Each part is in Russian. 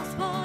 Господа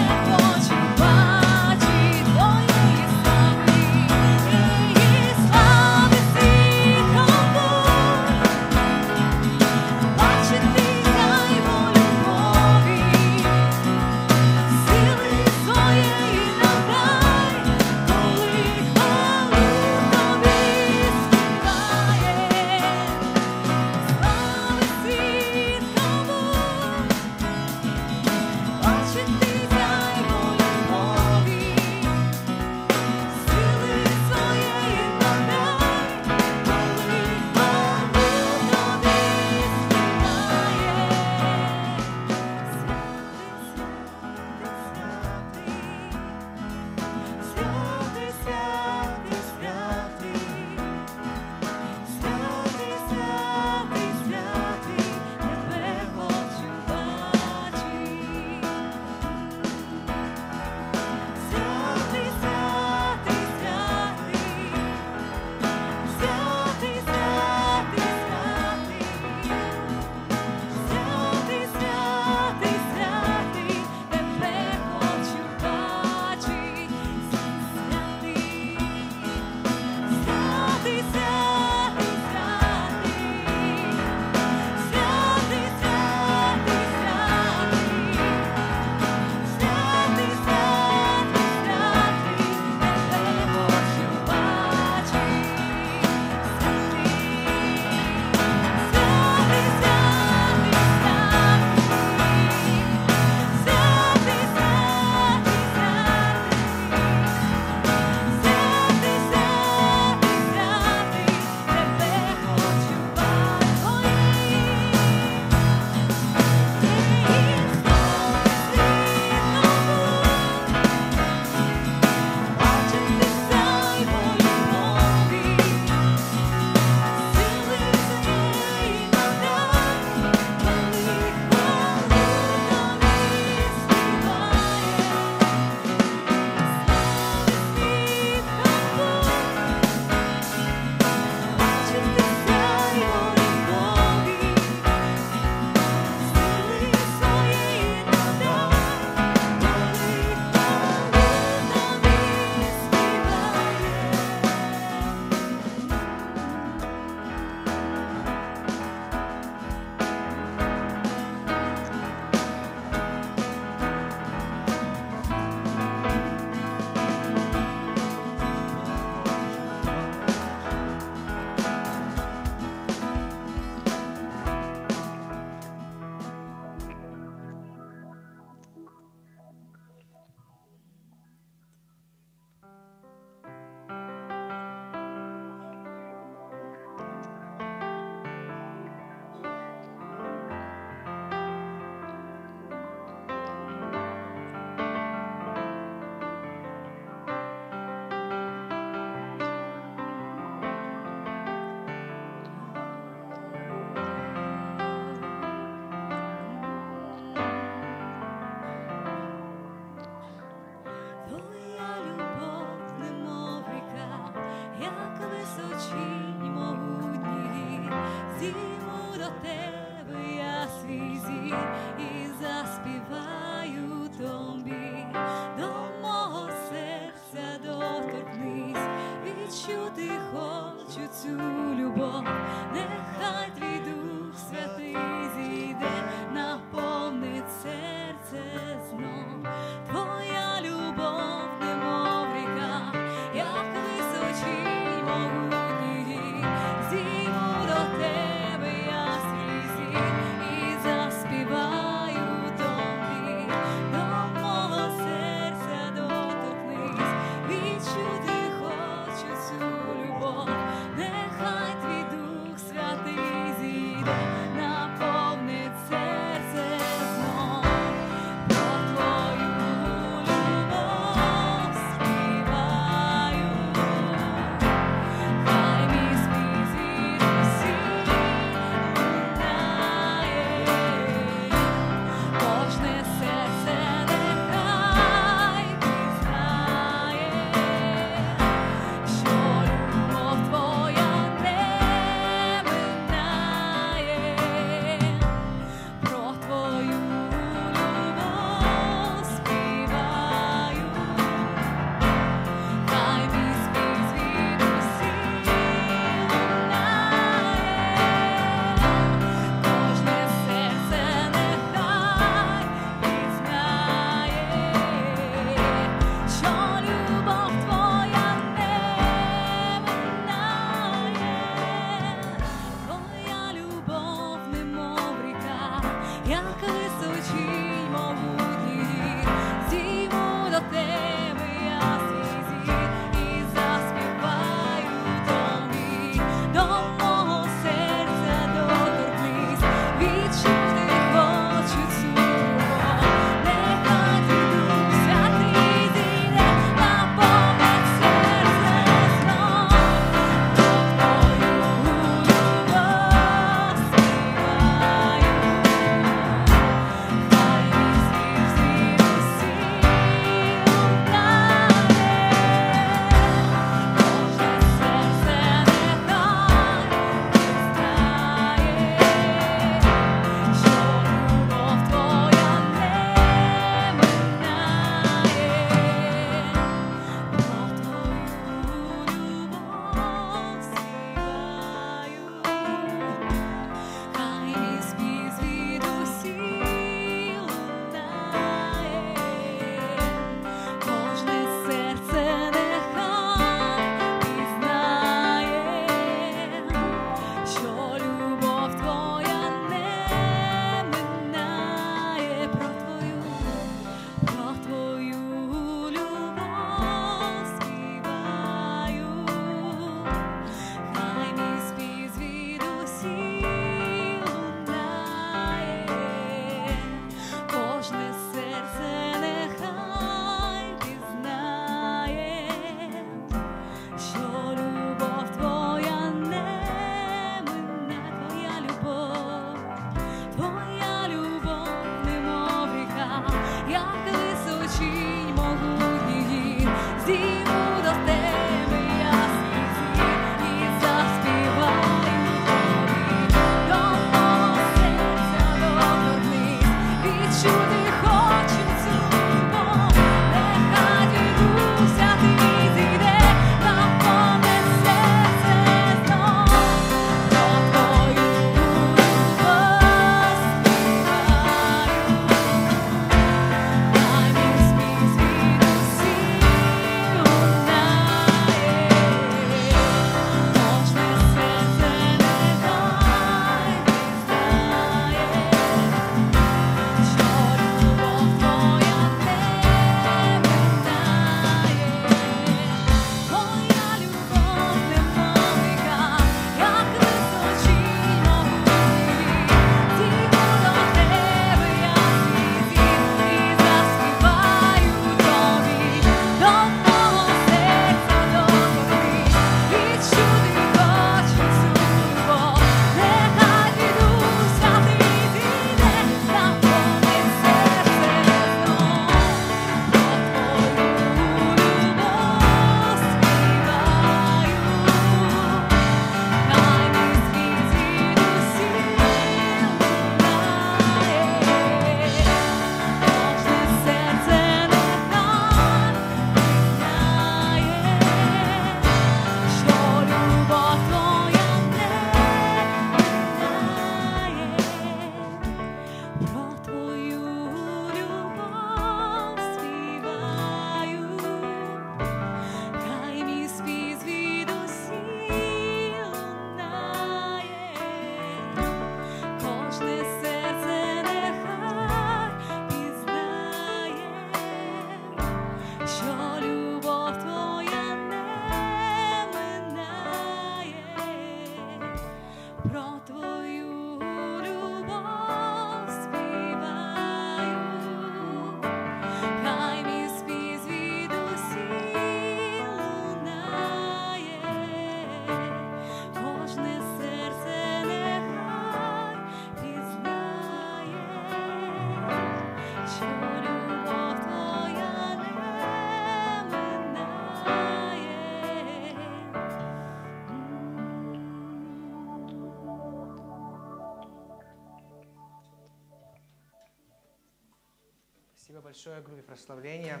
прославления.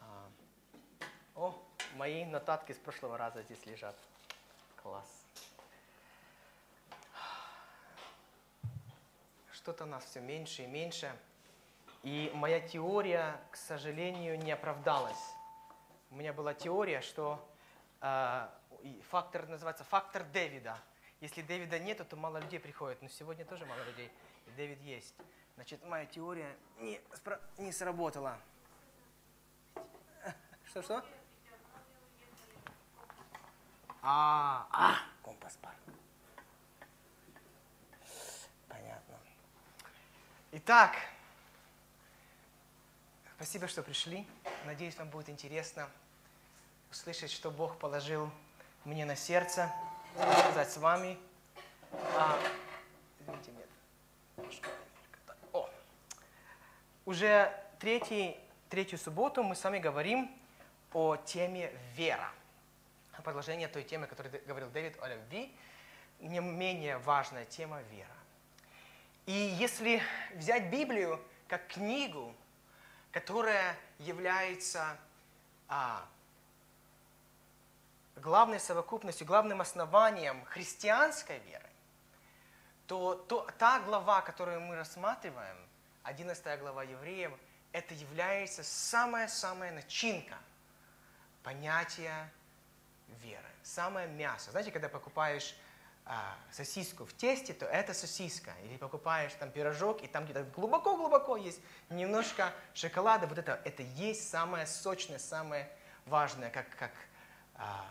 А, о, мои нотатки с прошлого раза здесь лежат. Класс. Что-то нас все меньше и меньше. И моя теория, к сожалению, не оправдалась. У меня была теория, что э, фактор называется фактор Дэвида. Если Дэвида нет, то мало людей приходит. Но сегодня тоже мало людей. И Дэвид есть. Значит, моя теория не, спро- не сработала. Что-что? А, а, компас пар. Понятно. Итак, спасибо, что пришли. Надеюсь, вам будет интересно услышать, что Бог положил мне на сердце, сказать с вами. А, извините, нет. немножко так. О. Уже третий, третью субботу мы с вами говорим о теме вера. Продолжение той темы, о которой говорил Дэвид о любви, не менее важная тема вера. И если взять Библию как книгу, которая является а, главной совокупностью, главным основанием христианской веры, то, то та глава, которую мы рассматриваем, 11 глава Евреев, это является самая-самая начинка понятия веры, самое мясо. Знаете, когда покупаешь а, сосиску в тесте, то это сосиска. Или покупаешь там пирожок, и там где-то глубоко-глубоко есть немножко шоколада. Вот это, это есть самое сочное, самое важное, как, как а,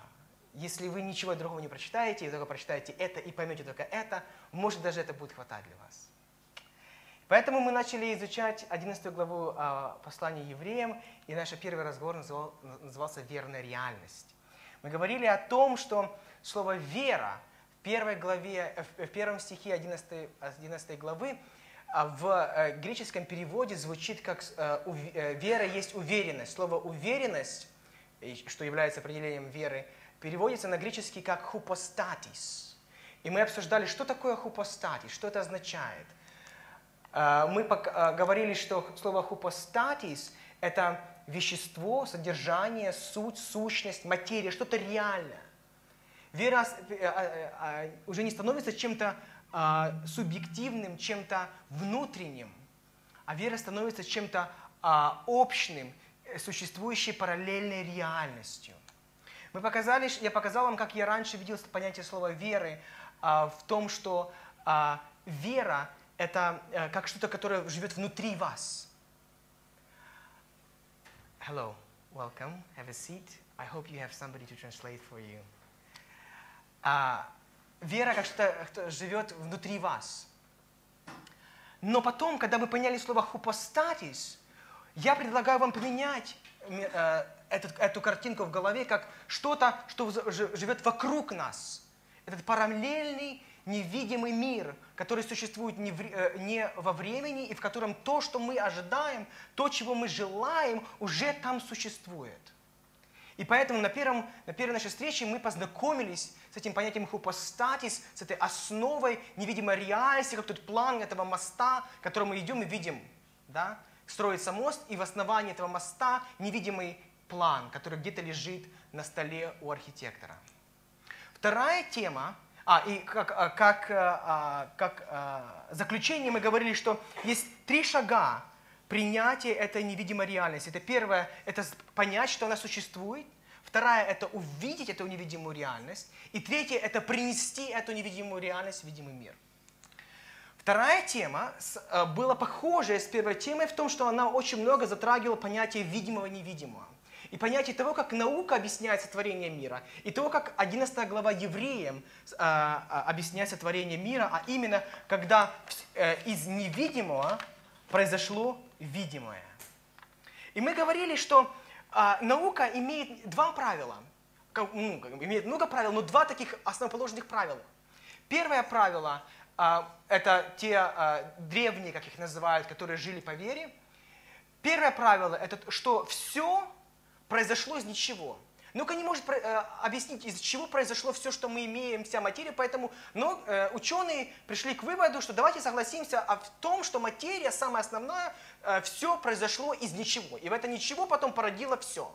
если вы ничего другого не прочитаете, и только прочитаете это и поймете только это, может даже это будет хватать для вас. Поэтому мы начали изучать 11 главу а, послания евреям, и наш первый разговор называл- назывался «Верная реальность». Мы говорили о том, что слово «вера» в первой главе, э, в в первом стихе 11, 11 главы а, в э, греческом переводе звучит как э, э, «вера есть уверенность». Слово «уверенность», что является определением веры, переводится на греческий как «хупостатис». И мы обсуждали, что такое хупостатис, что это означает. А, Мы а, говорили, что слово хупостатис – это вещество, содержание, суть, сущность, материя, что-то реальное. Вера э, уже не становится чем-то субъективным, чем-то внутренним, а вера становится чем-то общным, э, существующей параллельной реальностью. Мы показали, я показал вам, как я раньше видел понятие слова веры в том, что вера – это э, как что-то, которое живет внутри вас. Hello, welcome, have a seat. I hope you have somebody to translate for you. А, вера как что-то что живет внутри вас. Но потом, когда мы поняли слово «хупостатис», я предлагаю вам поменять э, этот- эту картинку в голове как что-то, что живет вокруг нас. Этот параллельный, невидимый мир, который существует не, вре- э, не во времени, и в котором то, что мы ожидаем, то, чего мы желаем, уже там существует. И поэтому на, первом, на первой нашей встрече мы познакомились с этим понятием хупостатис, с этой основой невидимой реальности, как тот план этого моста, к которому мы идем и видим. Да? Строится мост, и в основании этого моста невидимый план, который где-то лежит на столе у архитектора. Вторая тема, а, и как, а, как, а, а, как а, заключение мы говорили, что есть три шага принятия этой невидимой реальности. Это первое, это понять, что она существует. Вторая, это увидеть эту невидимую реальность. И третье, это принести эту невидимую реальность в видимый мир. Вторая тема э, была похожая с первой темой в том, что она очень много затрагивала понятие видимого и понятие того, как наука объясняет сотворение мира, и того, как 11 глава евреям а, а, объясняет сотворение мира, а именно, когда э, из невидимого произошло видимое. И мы говорили, что а, наука имеет два правила. Ну, имеет много правил, но два таких основоположных правила. Первое правило это те древние, как их называют, которые жили по вере. Первое правило это что все произошло из ничего. Наука не может э, объяснить, из чего произошло все, что мы имеем, вся материя, поэтому но, э, ученые пришли к выводу, что давайте согласимся о в том, что материя, самое основное, все произошло из ничего. И в это ничего потом породило все.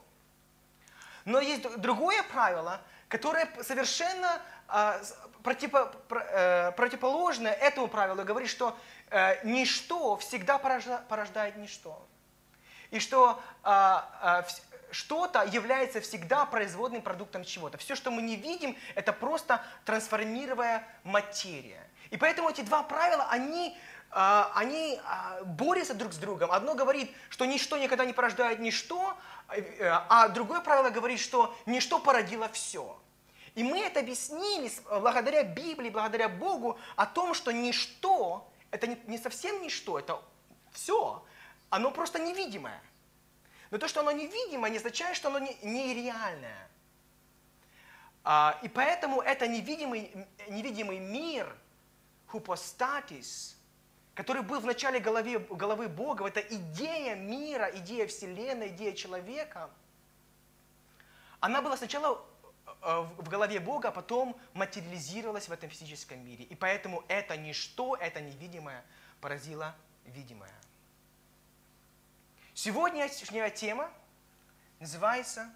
Но есть другое правило, которое совершенно а, э, противоположное этому правилу, говорит, что э, ничто всегда порожда- порождает ничто. И что а, а, что-то является всегда производным продуктом чего-то. Все, что мы не видим, это просто трансформируемая материя. И поэтому эти два правила, они, а, они а, борются друг с другом. Одно говорит, что ничто никогда не порождает ничто, э, а другое правило говорит, что ничто породило все. И мы это объяснили с- благодаря Библии, благодаря Богу о том, что ничто, это не совсем ничто, это все, оно просто невидимое. Но то, что оно невидимое, не означает, что оно не- нереальное. А, и поэтому это невидимый, невидимый мир, хупостатис, который был в начале голове, головы Бога, это идея мира, идея Вселенной, идея человека, она была сначала э, в в голове Бога, а потом материализировалась в этом физическом мире. И поэтому это ничто, это невидимое поразило видимое. Сегодняшняя тема называется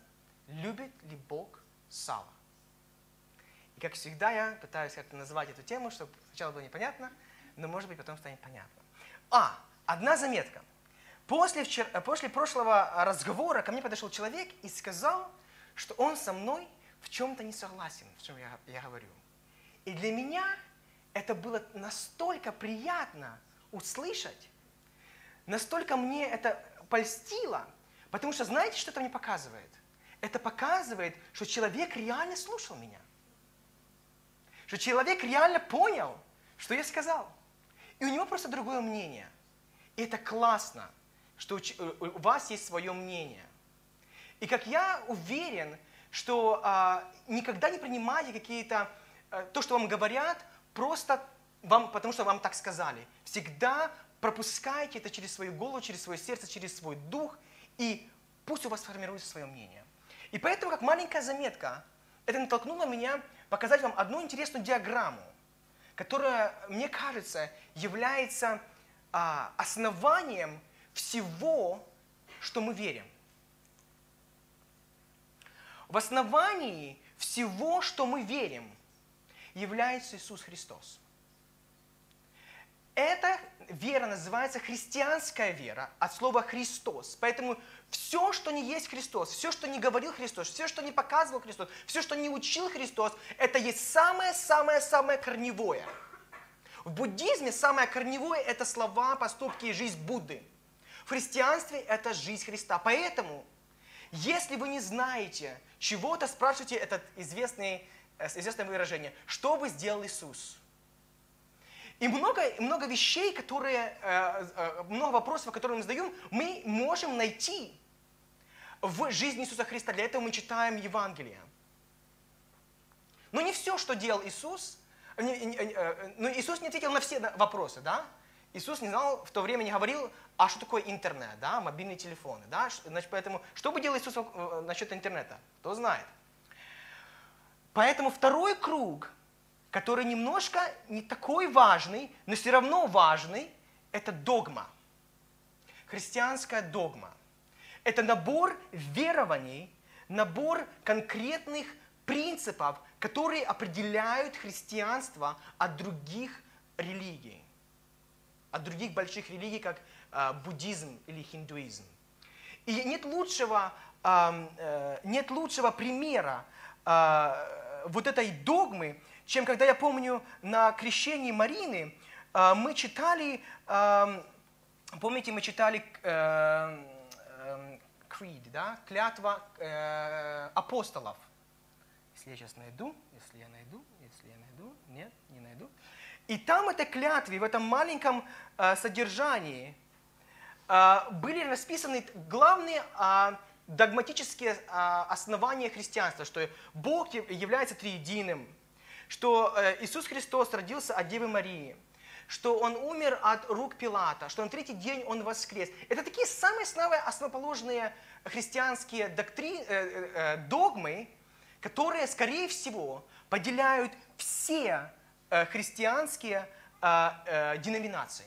«Любит ли Бог сало?». И как всегда я пытаюсь как-то назвать эту тему, чтобы сначала было непонятно, но может быть потом станет понятно. А, одна заметка. После, вчер- после прошлого разговора ко мне подошел человек и сказал, что он со мной в чем-то не согласен, в чем я, я говорю. И для меня это было настолько приятно услышать, настолько мне это польстило, потому что знаете, что это мне показывает? Это показывает, что человек реально слушал меня. Что человек реально понял, что я сказал. И у него просто другое мнение. И это классно, что у э, вас есть свое мнение. И как я уверен, что а, никогда не принимайте какие-то, э, то, что вам говорят, просто вам, потому что вам так сказали. Всегда пропускайте это через свою голову, через свое сердце, через свой дух, и пусть у вас формируется свое мнение. И поэтому, как маленькая заметка, это натолкнуло меня показать вам одну интересную диаграмму, которая, мне кажется, является а, основанием всего, что мы верим. В основании всего, что мы верим, является Иисус Христос. Эта вера называется христианская вера от слова Христос. Поэтому все, что не есть Христос, все, что не говорил Христос, все, что не показывал Христос, все, что не учил Христос, это есть самое-самое-самое корневое. В буддизме самое корневое – это слова, поступки и жизнь Будды. В христианстве – это жизнь Христа. Поэтому, если вы не знаете чего-то, спрашивайте это известное, э, известное выражение. Что бы сделал Иисус? И много, много вещей, которые, э, э, много вопросов, которые мы задаем, мы можем найти в жизни Иисуса Христа. Для этого мы читаем Евангелие. Но не все, что делал Иисус, не- э, но Иисус не ответил на все вопросы, да? Иисус не знал, в то время не говорил, а что такое интернет, да, мобильные телефоны, да? Значит, поэтому, что бы делал Иисус насчет интернета? Кто знает? Поэтому второй круг, который немножко не такой важный, но все равно важный, это догма. Христианская догма. Это набор верований, набор конкретных принципов, которые определяют христианство от других религий. От других больших религий, как э, буддизм или хиндуизм. И нет лучшего, э, нет лучшего примера э, вот этой догмы, чем когда я помню на крещении Марины э, мы читали, ам, помните, мы читали э, эм, creed, да, клятва э, апостолов. Если я сейчас найду, если я найду, если я найду, нет, не найду. И там этой клятве, в этом маленьком э, содержании, а, были расписаны главные а, догматические а, основания христианства, что Бог яв- является триединым, что э, Иисус Христос родился от Девы Марии, что Он умер от рук Пилата, что на третий день Он воскрес. Это такие самые основные, основоположные христианские доктри, э, э, догмы, которые, скорее всего, поделяют все христианские деноминации.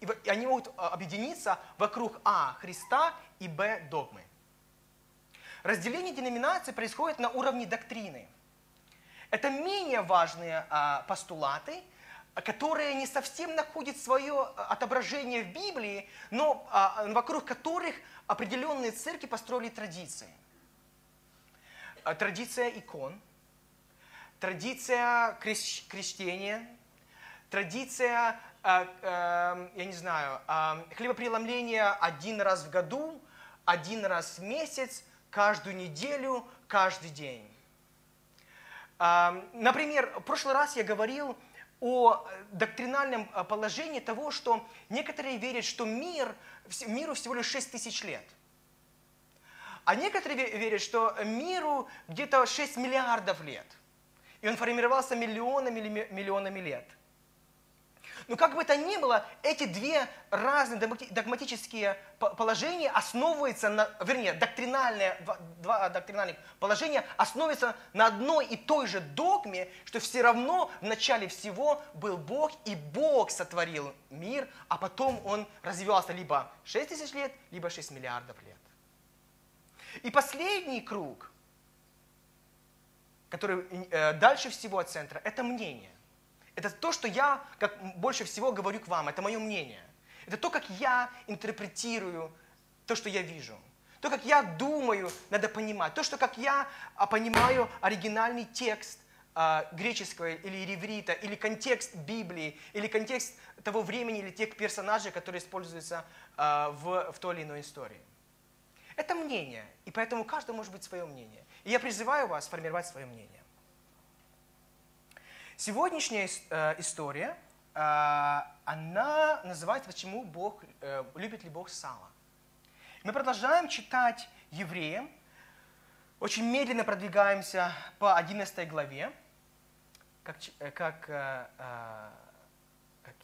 И они могут объединиться вокруг А. Христа и Б. Догмы. Разделение деноминаций происходит на уровне доктрины. Это менее важные а, постулаты, которые не совсем находят свое отображение в Библии, но а, вокруг которых определенные церкви построили традиции. А, Традиция икон, традиция крещ- крещения, традиция, а, а, я не знаю, а, хлебопреломления один раз в году, один раз в месяц, каждую неделю, каждый день. Например, в прошлый раз я говорил о доктринальном а, положении того, что некоторые верят, что мир, миру всего лишь 6 тысяч лет. А некоторые ве- верят, что миру где-то 6 миллиардов лет. И он формировался миллионами или ми- миллионами лет. Но как бы то ни было, эти две разные догмати- догматические по- положения основываются на, вернее, доктринальные, два- два доктринальных положения основываются на одной и той же догме, что все равно в начале всего был Бог, и Бог сотворил мир, а потом он развивался либо 6 тысяч лет, либо 6 миллиардов лет. И последний круг, который э, дальше всего от центра, это мнение. Это то, что я как больше всего говорю к вам, это мое мнение. Это то, как я интерпретирую то, что я вижу. То, как я думаю, надо понимать. То, что как я а, понимаю оригинальный текст а, греческого или иврита, или контекст Библии, или контекст того времени, или тех персонажей, которые используются а, в, в той или иной истории. Это мнение, и поэтому у может быть свое мнение. И я призываю вас формировать свое мнение. Сегодняшняя э, история, э, она называется «Почему Бог, э, любит ли Бог сало?». Мы продолжаем читать Евреям, очень медленно продвигаемся по 11 главе, как, как, как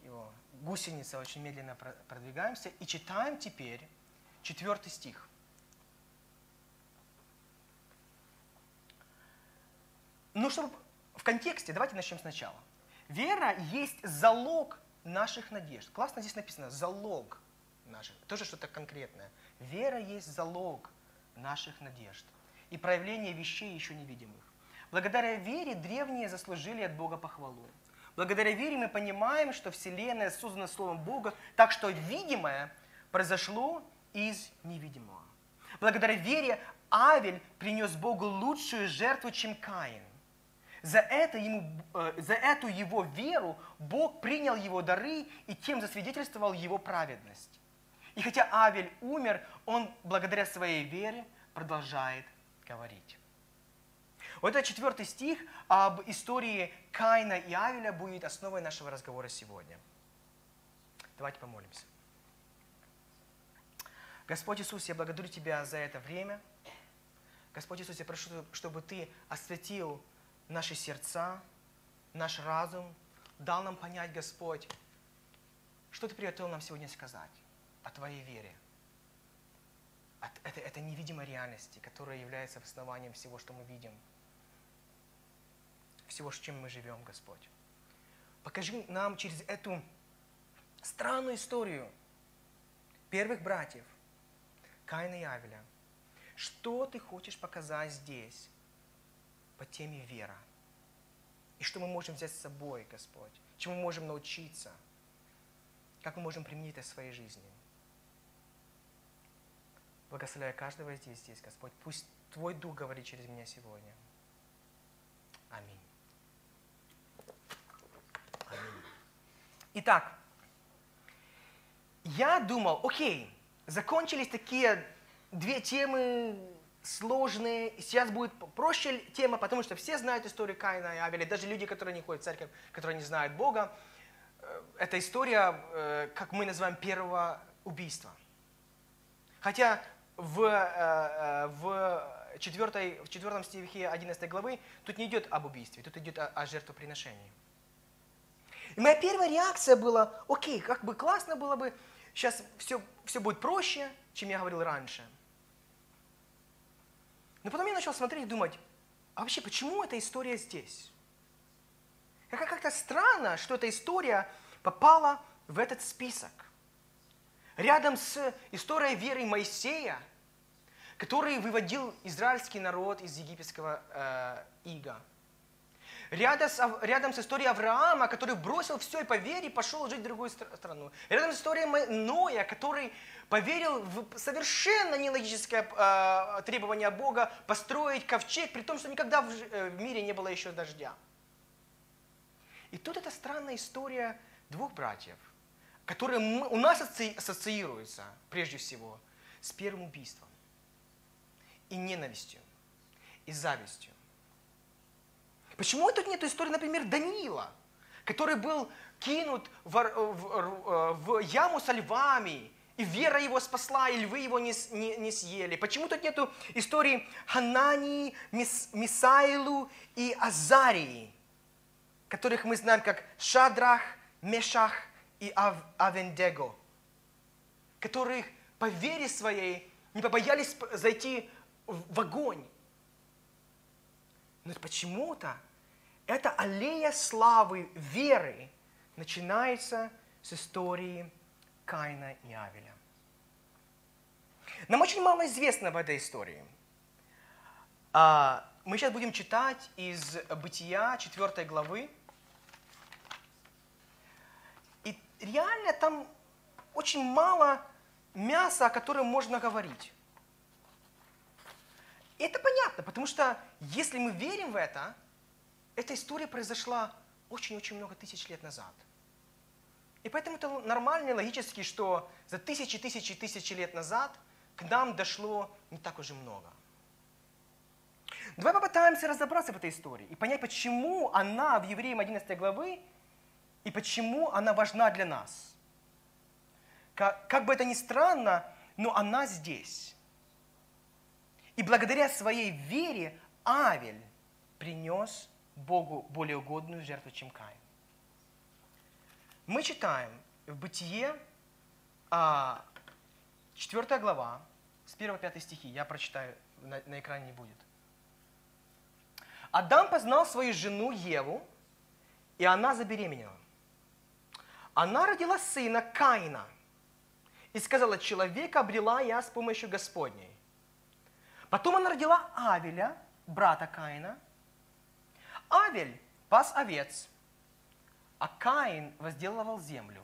его, гусеница, очень медленно про- продвигаемся, и читаем теперь четвертый стих. Ну, чтобы в контексте, давайте начнем сначала. Вера есть залог наших надежд. Классно здесь написано залог наших. Тоже что-то конкретное. Вера есть залог наших надежд и проявление вещей еще невидимых. Благодаря вере древние заслужили от Бога похвалу. Благодаря вере мы понимаем, что Вселенная создана Словом Бога, так что видимое произошло из невидимого. Благодаря вере Авель принес Богу лучшую жертву, чем Каин. За, это ему, э, за эту его веру Бог принял его дары и тем засвидетельствовал его праведность. И хотя Авель умер, он благодаря своей вере продолжает говорить. Вот этот четвертый стих об истории Каина и Авеля будет основой нашего разговора сегодня. Давайте помолимся. Господь Иисус, я благодарю Тебя за это время. Господь Иисус, я прошу, чтобы Ты осветил наши сердца, наш разум, дал нам понять, Господь, что Ты приготовил нам сегодня сказать о Твоей вере, от этой, этой невидимой реальности, которая является основанием всего, что мы видим, всего, с чем мы живем, Господь. Покажи нам через эту странную историю первых братьев, Каина и Авеля, что Ты хочешь показать здесь, по теме вера. И что мы можем взять с собой, Господь? Чему мы можем научиться? Как мы можем применить это в своей жизни? Благословляя каждого здесь, здесь, Господь. Пусть Твой Дух говорит через меня сегодня. Аминь. Аминь. Итак, я думал, окей, закончились такие две темы сложные. Сейчас будет проще тема, потому что все знают историю Каина и Авеля, даже люди, которые не ходят в церковь, которые не знают Бога. Э, Это история, э, как мы называем, первого убийства. Хотя в, э, в, четвертой, в четвертом стихе 11 главы тут не идет об убийстве, тут идет о, о жертвоприношении. И моя первая реакция была, окей, как бы классно было бы, сейчас все, все будет проще, чем я говорил раньше. Но потом я начал смотреть и думать, а вообще почему эта история здесь? Как- Как-то странно, что эта история попала в этот список. Рядом с историей веры Моисея, который выводил израильский народ из египетского э, ига. Рядом с, рядом с историей Авраама, который бросил все и по вере пошел жить в другую стра- страну. Рядом с историей Ноя, который поверил в совершенно нелогическое э, требование Бога построить ковчег, при том, что никогда в, э, в мире не было еще дождя. И тут эта странная история двух братьев, которые мы- у нас ассоциируются, прежде всего, с первым убийством и ненавистью, и завистью. Почему тут нет истории, например, Даниила, который был кинут в, в- в яму со львами, и вера его спасла, и львы его не, не- не съели? Почему тут нету истории Ханании, Мис- Мисаилу и Азарии, которых мы знаем как Шадрах, Мешах и Ав- Авендего, которых по вере своей не побоялись зайти в огонь. Но почему-то эта аллея славы веры начинается с истории Каина и Авеля. Нам очень мало известно об этой истории. А, Мы сейчас будем читать из Бытия 4 главы. И реально там очень мало мяса, о котором можно говорить. И это понятно, потому что если мы верим в это, эта история произошла очень-очень много тысяч лет назад. И поэтому это нормально и логически, что за тысячи, тысячи, тысячи лет назад к нам дошло не так уже много. Давай попытаемся разобраться в этой истории и понять, почему она в Евреям 11 главы и почему она важна для нас. Как, как бы это ни странно, но она здесь. И благодаря своей вере Авель принес Богу более угодную жертву, чем Каин. Мы читаем в Бытие, а, 4 глава, с 1 по 5 стихи, я прочитаю, на, на экране не будет. Адам познал свою жену Еву, и она забеременела. Она родила сына Каина и сказала, человека обрела я с помощью Господней. Потом она родила Авеля, брата Каина. Авель пас овец, а Каин возделывал землю.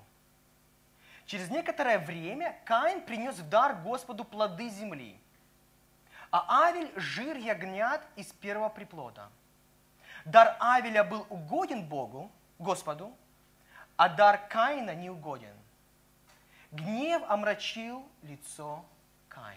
Через некоторое время Каин принес в дар Господу плоды земли, а Авель – жир ягнят из первого приплода. Дар Авеля был угоден Богу, Господу, а дар Каина не угоден. Гнев омрачил лицо Каина.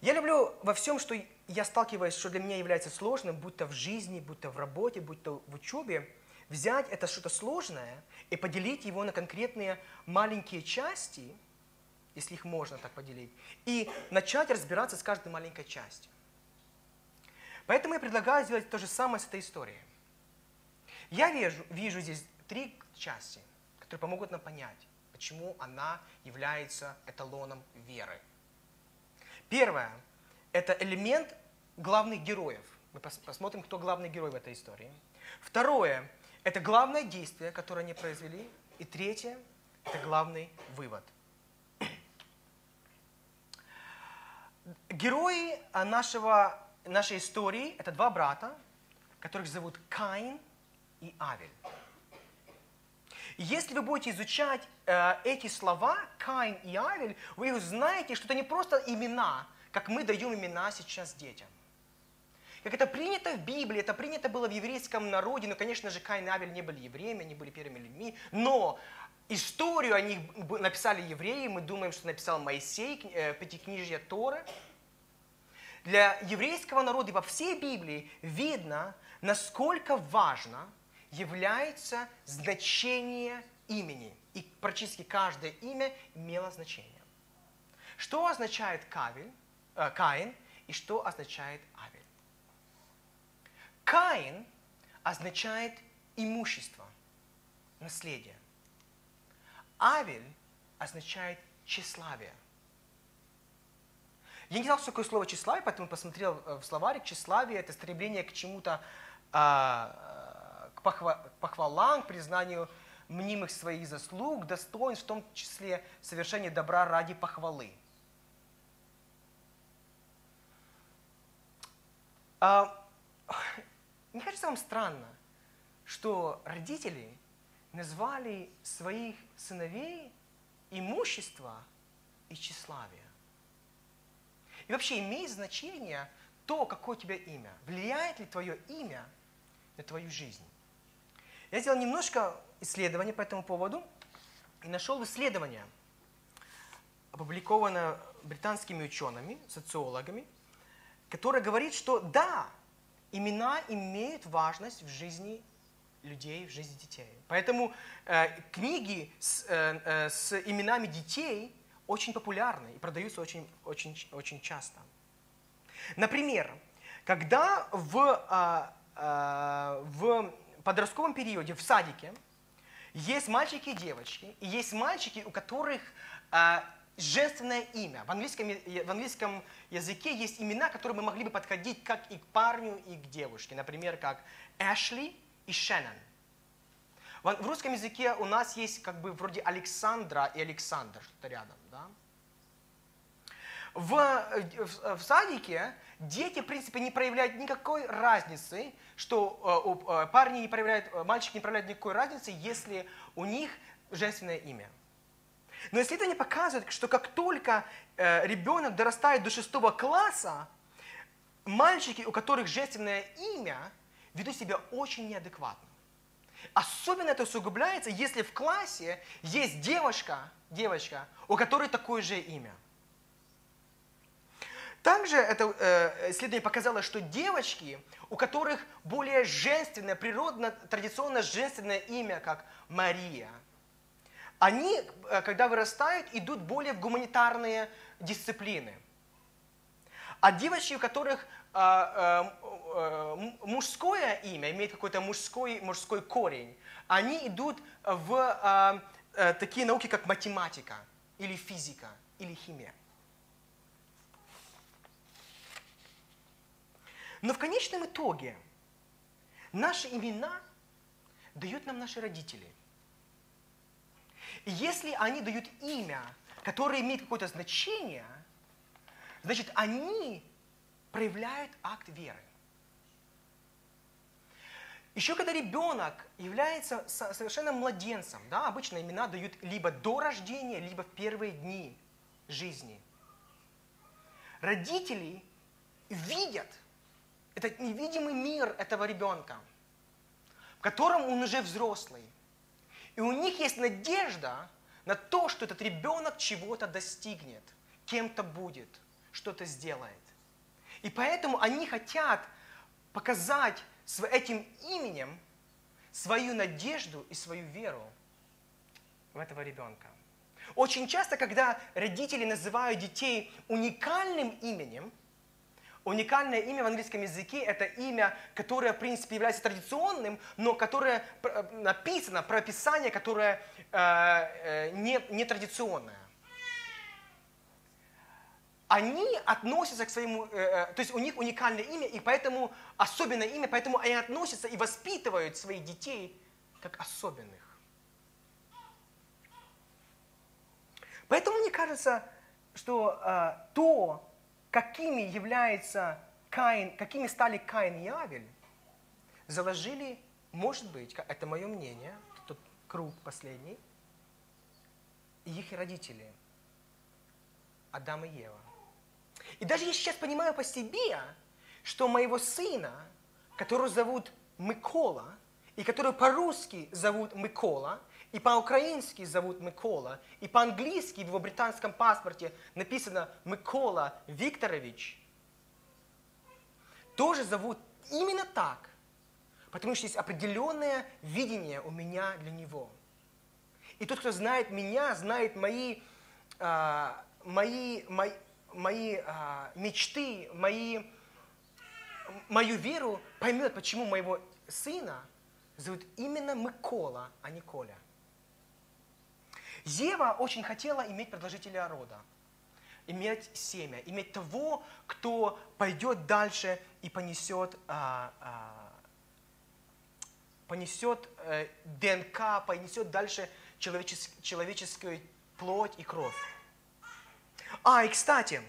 Я люблю во всем, что я сталкиваюсь, что для меня является сложным, будь то в жизни, будь то в работе, будь то в учебе, взять это что-то сложное и поделить его на конкретные маленькие части, если их можно так поделить, и начать разбираться с каждой маленькой частью. Поэтому я предлагаю сделать то же самое с этой историей. Я вижу, вижу здесь три части, которые помогут нам понять, почему она является эталоном веры. Первое – это элемент главных героев. Мы пос- посмотрим, кто главный герой в этой истории. Второе – это главное действие, которое они произвели. И третье – это главный вывод. Герои а, нашего, нашей истории – это два брата, которых зовут Каин и Авель. Если вы будете изучать э, эти слова, Каин и Авель, вы узнаете, что это не просто имена, как мы даем имена сейчас детям. Как это принято в Библии, это принято было в еврейском народе, но, конечно же, Каин и Авель не были евреями, они были первыми людьми, но историю о них написали евреи, мы думаем, что написал Моисей, э, Пятикнижье Торы. Для еврейского народа и во всей Библии видно, насколько важно является значение имени. И практически каждое имя имело значение. Что означает Кавель, э, Каин и что означает Авель? Каин означает имущество, наследие. Авель означает тщеславие. Я не знал, что такое слово тщеславие, поэтому посмотрел э, в словарик. Тщеславие – это стремление к чему-то, а, к похва- к похвалам, к признанию мнимых своих заслуг, достоинств, в том числе совершение добра ради похвалы. Не кажется вам странно, что родители назвали своих сыновей имущество и тщеславие? И вообще имеет значение то, какое у тебя имя. Влияет ли твое имя на твою жизнь? Я сделал немножко исследований по этому поводу и нашел исследование, опубликованное британскими учеными, социологами, которое говорит, что да, имена имеют важность в жизни людей, в жизни детей. Поэтому э, книги с, э, э, с именами детей очень популярны и продаются очень, очень, очень часто. Например, когда в, а, а, в подростковом периоде, в садике, есть мальчики и девочки, и есть мальчики, у которых а, женственное имя. В английском, в английском языке есть имена, которые мы могли бы подходить как и к парню, и к девушке. Например, как Эшли и Шеннон. В, русском языке у нас есть как бы вроде Александра и Александр, что-то рядом. Да? В, э, в- в садике дети, в принципе, не проявляют никакой разницы, что э, э, парни не проявляют, э, мальчики не проявляют никакой разницы, если у них женственное имя. Но исследования показывают, что как только э, ребенок дорастает до шестого класса, мальчики, у которых женственное имя, ведут себя очень неадекватно. Особенно это усугубляется, если в классе есть девушка, девочка, у которой такое же имя. Также это э, исследование показало, что девочки, у которых более женственное, природно, традиционно женственное имя, как Мария, они, э, когда вырастают, идут более в гуманитарные дисциплины. А девочки, у которых э, э, мужское имя, имеет какой-то мужской, мужской корень, они идут в такие науки, как математика, или физика, или химия. Но в конечном итоге наши имена дают нам наши родители. И если они дают имя, которое имеет какое-то значение, значит, они проявляют акт веры. Еще когда ребенок является со- совершенно младенцем, да, обычно имена дают либо до рождения, либо в первые дни жизни. Родители видят этот невидимый мир этого ребенка, в котором он уже взрослый. И у них есть надежда на то, что этот ребенок чего-то достигнет, кем-то будет, что-то сделает. И поэтому они хотят показать этим именем свою надежду и свою веру в этого ребенка. Очень часто, когда родители называют детей уникальным именем, уникальное имя в английском языке – это имя, которое, в принципе, является традиционным, но которое пр- написано, прописание, которое э, э, не, не традиционное они относятся к своему, э, э, то есть у них уникальное имя, и поэтому особенное имя, поэтому они относятся и воспитывают своих детей как особенных. Поэтому мне кажется, что э, то, какими является Каин, какими стали Каин и Авель, заложили, может быть, это мое мнение, тут круг последний, их родители, Адам и Ева. И даже я сейчас понимаю по себе, что моего сына, которого зовут Микола, и которого по-русски зовут Микола, и по-украински зовут Микола, и по-английски в его британском паспорте написано Микола Викторович, тоже зовут именно так, потому что есть определенное видение у меня для него. И тот, кто знает меня, знает мои, а, мои, мои, мои а, мечты, мои, мою веру, поймет, почему моего сына зовут именно Микола, а не Коля. Ева очень хотела иметь продолжителя рода, иметь семя, иметь того, кто пойдет дальше и понесет, а, а, понесет э, ДНК, понесет дальше человечес- человеческую плоть и кровь. А, и кстати,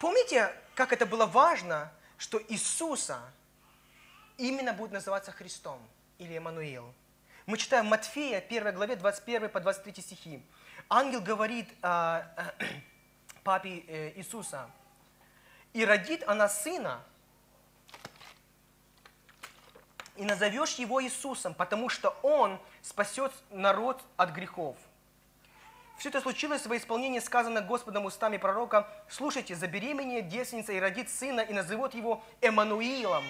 Помните, как это было важно, что Иисуса именно будет называться Христом или Эммануил? Мы читаем Матфея, 1 главе, 21 по 23 стихи. Ангел говорит а, папе э, Иисуса, «И родит она сына, и назовешь его Иисусом, потому что он спасет народ от грехов». Все это случилось во исполнение сказано Господом устами пророка. Слушайте, забеременеет девственница и родит сына, и назовет его Эммануилом,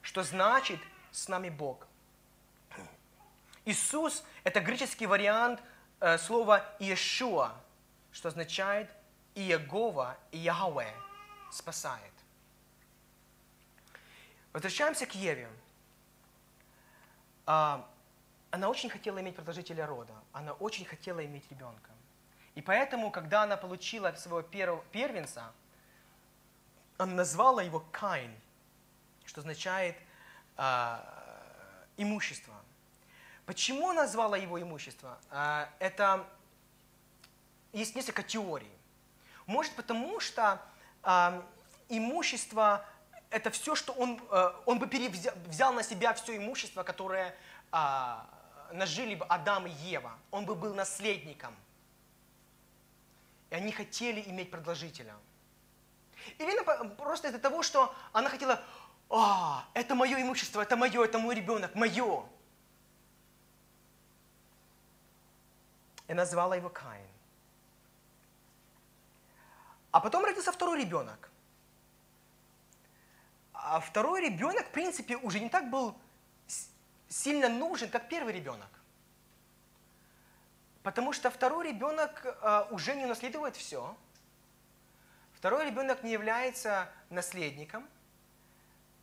что значит «с нами Бог». Иисус – это греческий вариант э, слова Иешуа, что означает Иегова, Яхве спасает. Возвращаемся к Еве. А, она очень хотела иметь продолжителя рода, она очень хотела иметь ребенка. И поэтому, когда она получила своего первенца, она назвала его Каин, что означает а, имущество. Почему назвала его имущество? А, Это есть несколько теорий. Может потому, что а, имущество это все, что он, э, он бы перевзял, взял на себя все имущество, которое а, нажили бы Адам и Ева. Он бы был наследником. И они хотели иметь продолжителя. Или просто из-за того, что она хотела, а, это мое имущество, это мое, это мой ребенок, мое. И назвала его Каин. А потом родился второй ребенок. А второй ребенок, в принципе, уже не так был сильно нужен, как первый ребенок. Потому что второй ребенок э, уже не наследует все. Второй ребенок не является наследником.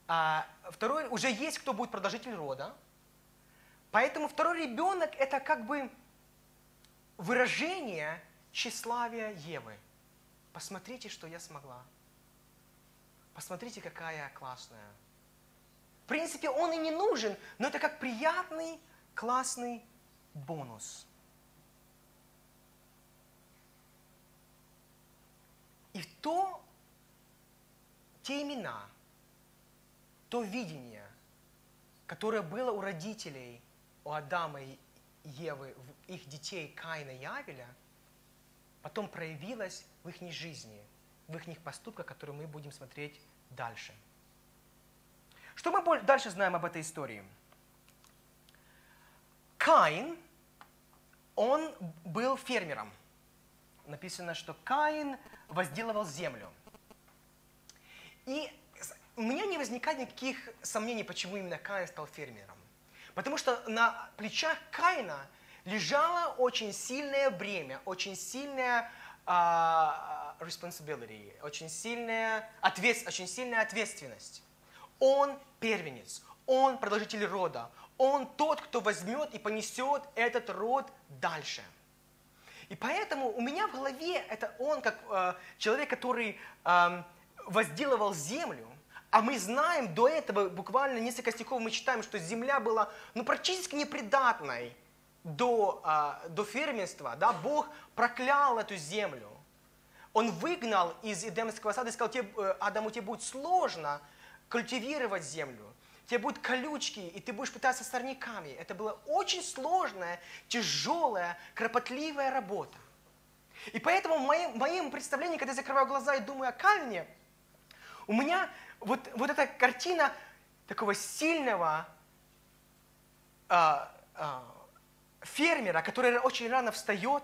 А второй, уже есть кто будет продолжитель рода. Поэтому второй ребенок это как бы выражение тщеславия Евы. Посмотрите, что я смогла. Посмотрите, какая я классная. В принципе, он и не нужен, но это как приятный, классный бонус. И то, те имена, то видение, которое было у родителей, у Адама и Евы, их детей Каина и Авеля, потом проявилось в их жизни, в их поступках, которые мы будем смотреть дальше. Что мы дальше знаем об этой истории? Каин, он был фермером. Написано, что Каин возделывал землю. И у меня не возникает никаких сомнений, почему именно Каин стал фермером. Потому что на плечах Каина лежало очень сильное бремя, очень сильная а, responsibility, очень сильная, ответ, очень сильная ответственность. Он первенец, он продолжитель рода, он тот, кто возьмет и понесет этот род дальше. И поэтому у меня в голове это он как э, человек, который эм, возделывал землю, а мы знаем до этого, буквально несколько стихов мы читаем, что земля была ну, практически непридатной до, э, до фермерства. Да? Бог проклял эту землю. Он выгнал из Эдемского сада и сказал, тебе, э, Адаму, тебе будет сложно культивировать землю. Тебе будут колючки, и ты будешь пытаться сорняками. Это была очень сложная, тяжелая, кропотливая работа. И поэтому в моем, моем представлении, когда я закрываю глаза и думаю о Кальне, у меня вот, вот эта картина такого сильного а, а, фермера, который очень рано встает,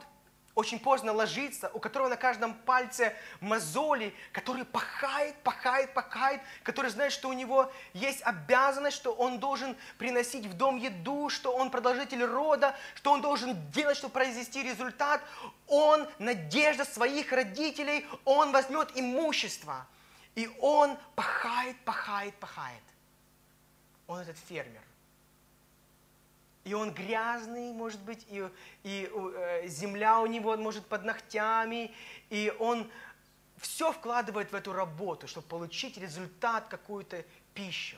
очень поздно ложится, у которого на каждом пальце мозоли, который пахает, пахает, пахает, который знает, что у него есть обязанность, что он должен приносить в дом еду, что он продолжитель рода, что он должен делать, чтобы произвести результат. Он надежда своих родителей, он возьмет имущество. И он пахает, пахает, пахает. Он этот фермер. И он грязный, может быть, и, и э, земля у него может под ногтями, и он все вкладывает в эту работу, чтобы получить результат, какую-то пищу.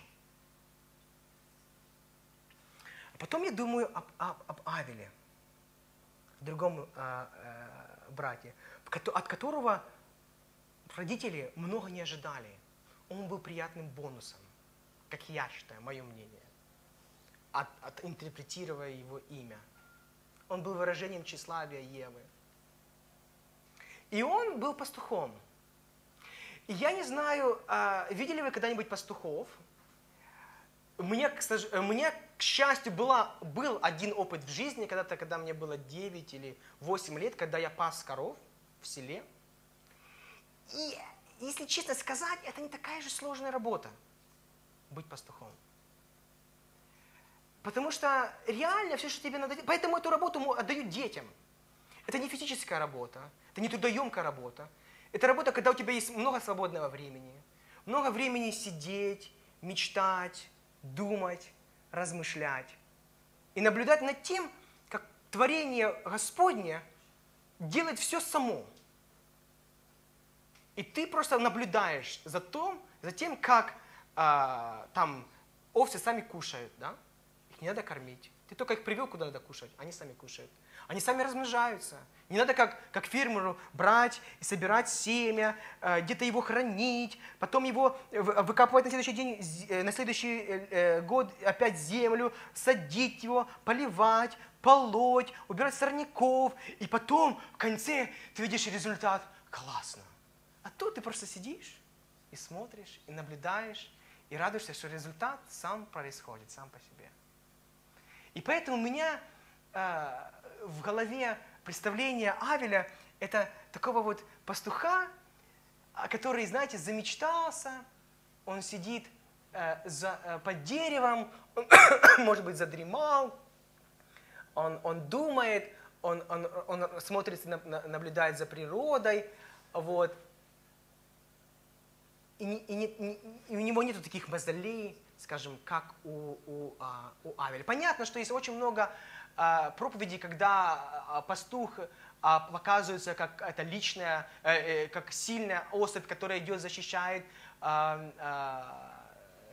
А потом я думаю об, об, об Авеле, другом э, э, брате, от которого родители много не ожидали. Он был приятным бонусом, как я считаю, мое мнение, от, от- интерпретируя его имя. Он был выражением тщеславия Евы. И он был пастухом. И я не знаю, а, видели вы когда-нибудь пастухов? Меня, к, меня, к счастью, была, был один опыт в жизни, когда-то, когда мне было 9 или 8 лет, когда я пас коров в селе. И, если честно сказать, это не такая же сложная работа, быть пастухом. Потому что реально все, что тебе надо делать, поэтому эту работу отдают детям. Это не физическая работа, это не трудоемкая работа. Это работа, когда у тебя есть много свободного времени, много времени сидеть, мечтать, думать, размышлять. И наблюдать над тем, как творение Господне делает все само. И ты просто наблюдаешь за, том, за тем, как а, там овцы сами кушают, да? Не надо кормить. Ты только их привел, куда надо кушать, они сами кушают. Они сами размножаются. Не надо как, как фермеру брать и собирать семя, э, где-то его хранить, потом его вы- выкапывать на следующий день, э, на следующий э, год опять землю, садить его, поливать, полоть, убирать сорняков. И потом в конце ты видишь результат. Классно. А тут ты просто сидишь и смотришь, и наблюдаешь, и радуешься, что результат сам происходит, сам по себе. И поэтому у меня э, в голове представление Авеля это такого вот пастуха, а, который, знаете, замечтался, он сидит э, за, э, под деревом, он, может быть, задремал, он, он думает, он, он, он смотрит, на- на- наблюдает за природой, вот. И, и не- и у него нет таких мозолей, скажем, как у, у, а, у Авеля. Понятно, что есть очень много а, проповедей, когда а, пастух показывается как это личная, э, э, как сильная особь, которая идет, защищает,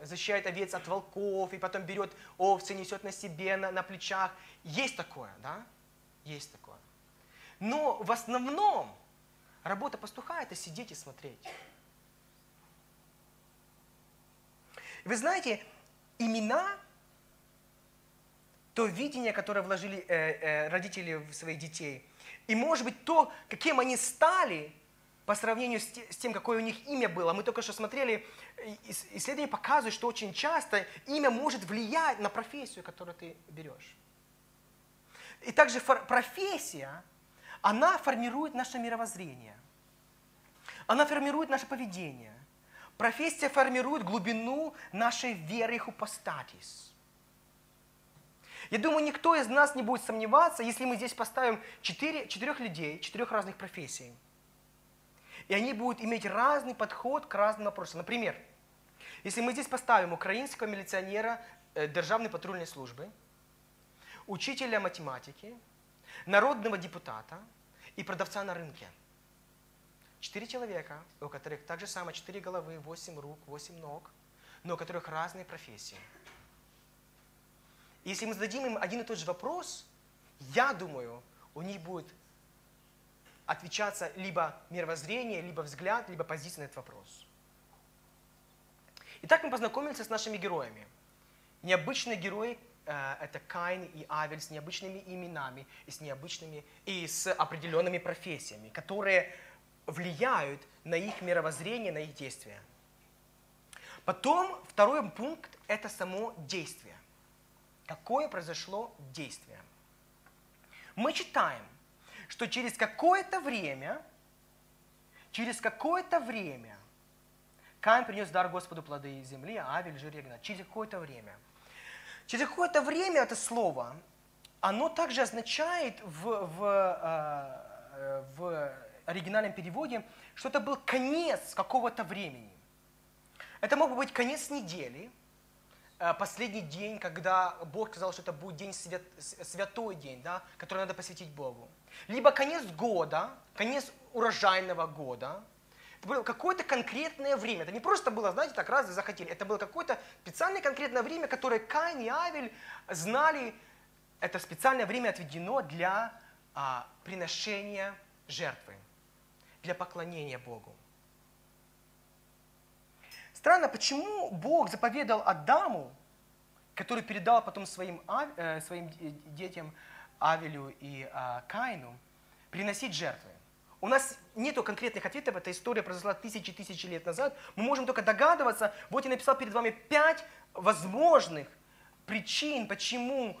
защищает овец от волков, и потом берет овцы, несет на себе, на, на плечах. Есть такое, да? Есть такое. Но в основном работа пастуха – это сидеть и смотреть. Вы знаете, имена, то видение, которое вложили э, э, родители в своих детей, и, может быть, то, каким они стали по сравнению с, те- с тем, какое у них имя было. Мы только что смотрели, ис- исследования показывают, что очень часто имя может влиять на профессию, которую ты берешь. И также профессия, она формирует наше мировоззрение. Она формирует наше поведение. Профессия формирует глубину нашей веры и хупостатис. Я думаю, никто из нас не будет сомневаться, если мы здесь поставим четыре, четырех людей, четырех разных профессий. И они будут иметь разный подход к разным вопросам. Например, если мы здесь поставим украинского милиционера э, Державной патрульной службы, учителя математики, народного депутата и продавца на рынке. Четыре человека, у которых так же самое четыре головы, восемь рук, восемь ног, но у которых разные профессии. И Если мы зададим им один и тот же вопрос, я думаю, у них будет отвечаться либо мировоззрение, либо взгляд, либо позиция на этот вопрос. Итак, мы познакомились с нашими героями. Необычные герои э, это Каин и Авель с необычными именами и с необычными и с определенными профессиями, которые влияют на их мировоззрение, на их действия. Потом второй пункт – это само действие. Какое произошло действие? Мы читаем, что через какое-то время, через какое-то время Каин принес дар Господу плоды земли, а Авель ягнят. Через какое-то время. Через какое-то время это слово, оно также означает в, в, э, э, в оригинальном переводе, что это был конец какого-то времени. Это мог быть конец недели, э, последний день, когда Бог сказал, что это будет день свят- святой день, да, который надо посвятить Богу. Либо конец года, конец урожайного года. Это было какое-то конкретное время. Это не просто было, знаете, так раз и захотели. Это было какое-то специальное конкретное время, которое Каин и Авель знали. Это специальное время отведено для а, приношения жертвы, для поклонения Богу. Странно, почему Бог заповедал Адаму, который передал потом своим, э, своим де- детям Авелю и а, Каину, приносить жертвы. У нас нет конкретных ответов, эта история произошла тысячи тысячи лет назад. Мы можем только догадываться. Вот я написал перед вами пять возможных причин, почему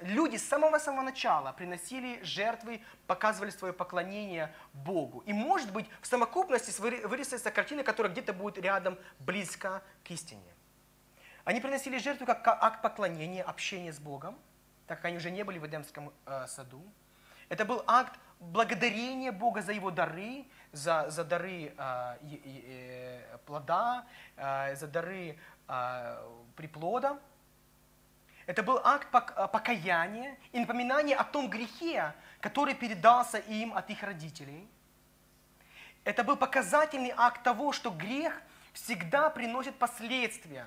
люди с самого-самого начала приносили жертвы, показывали свое поклонение Богу. И может быть в совокупности выри- вырисуется картина, которая где-то будет рядом, близко к истине. Они приносили жертву как ка- акт поклонения, общения с Богом, так как они уже не были в Эдемском э, саду. Это был акт благодарения Бога за его дары, за, за дары э, э, плода, э, за дары э, приплода. Это был акт э, покаяния и напоминания о том грехе, который передался им от их родителей. Это был показательный акт того, что грех всегда приносит последствия.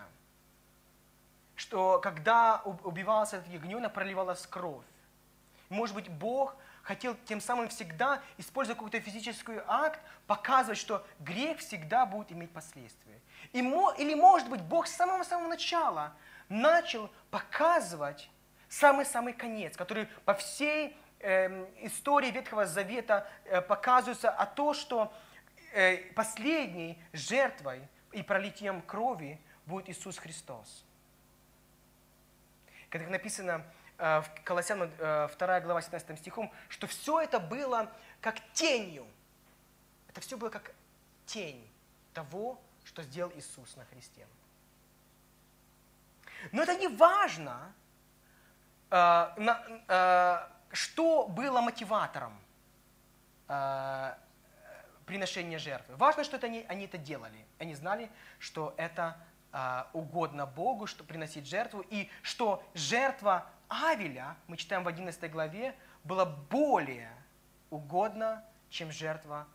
Что когда уб- убивался этот ягненок, проливалась кровь. Может быть, Бог хотел тем самым всегда, используя какой-то физический акт, показывать, что грех всегда будет иметь последствия. И или, может быть, Бог с самого-самого начала начал показывать самый-самый конец, который по всей эм, истории Ветхого Завета э, показывается о том, что э, последней жертвой и пролитием крови будет Иисус Христос. Как написано э, в Колоссянам э, 2 глава 17 стихом, что все это было как тенью. Это все было как тень того, что сделал Иисус на Христе. Но это не важно, э, э, что было мотиватором э, приношения жертвы. Важно, что это они, они это делали. Они знали, что это угодно Богу, что приносить жертву, и что жертва Авеля, мы читаем в 11 главе, была более угодна, чем жертва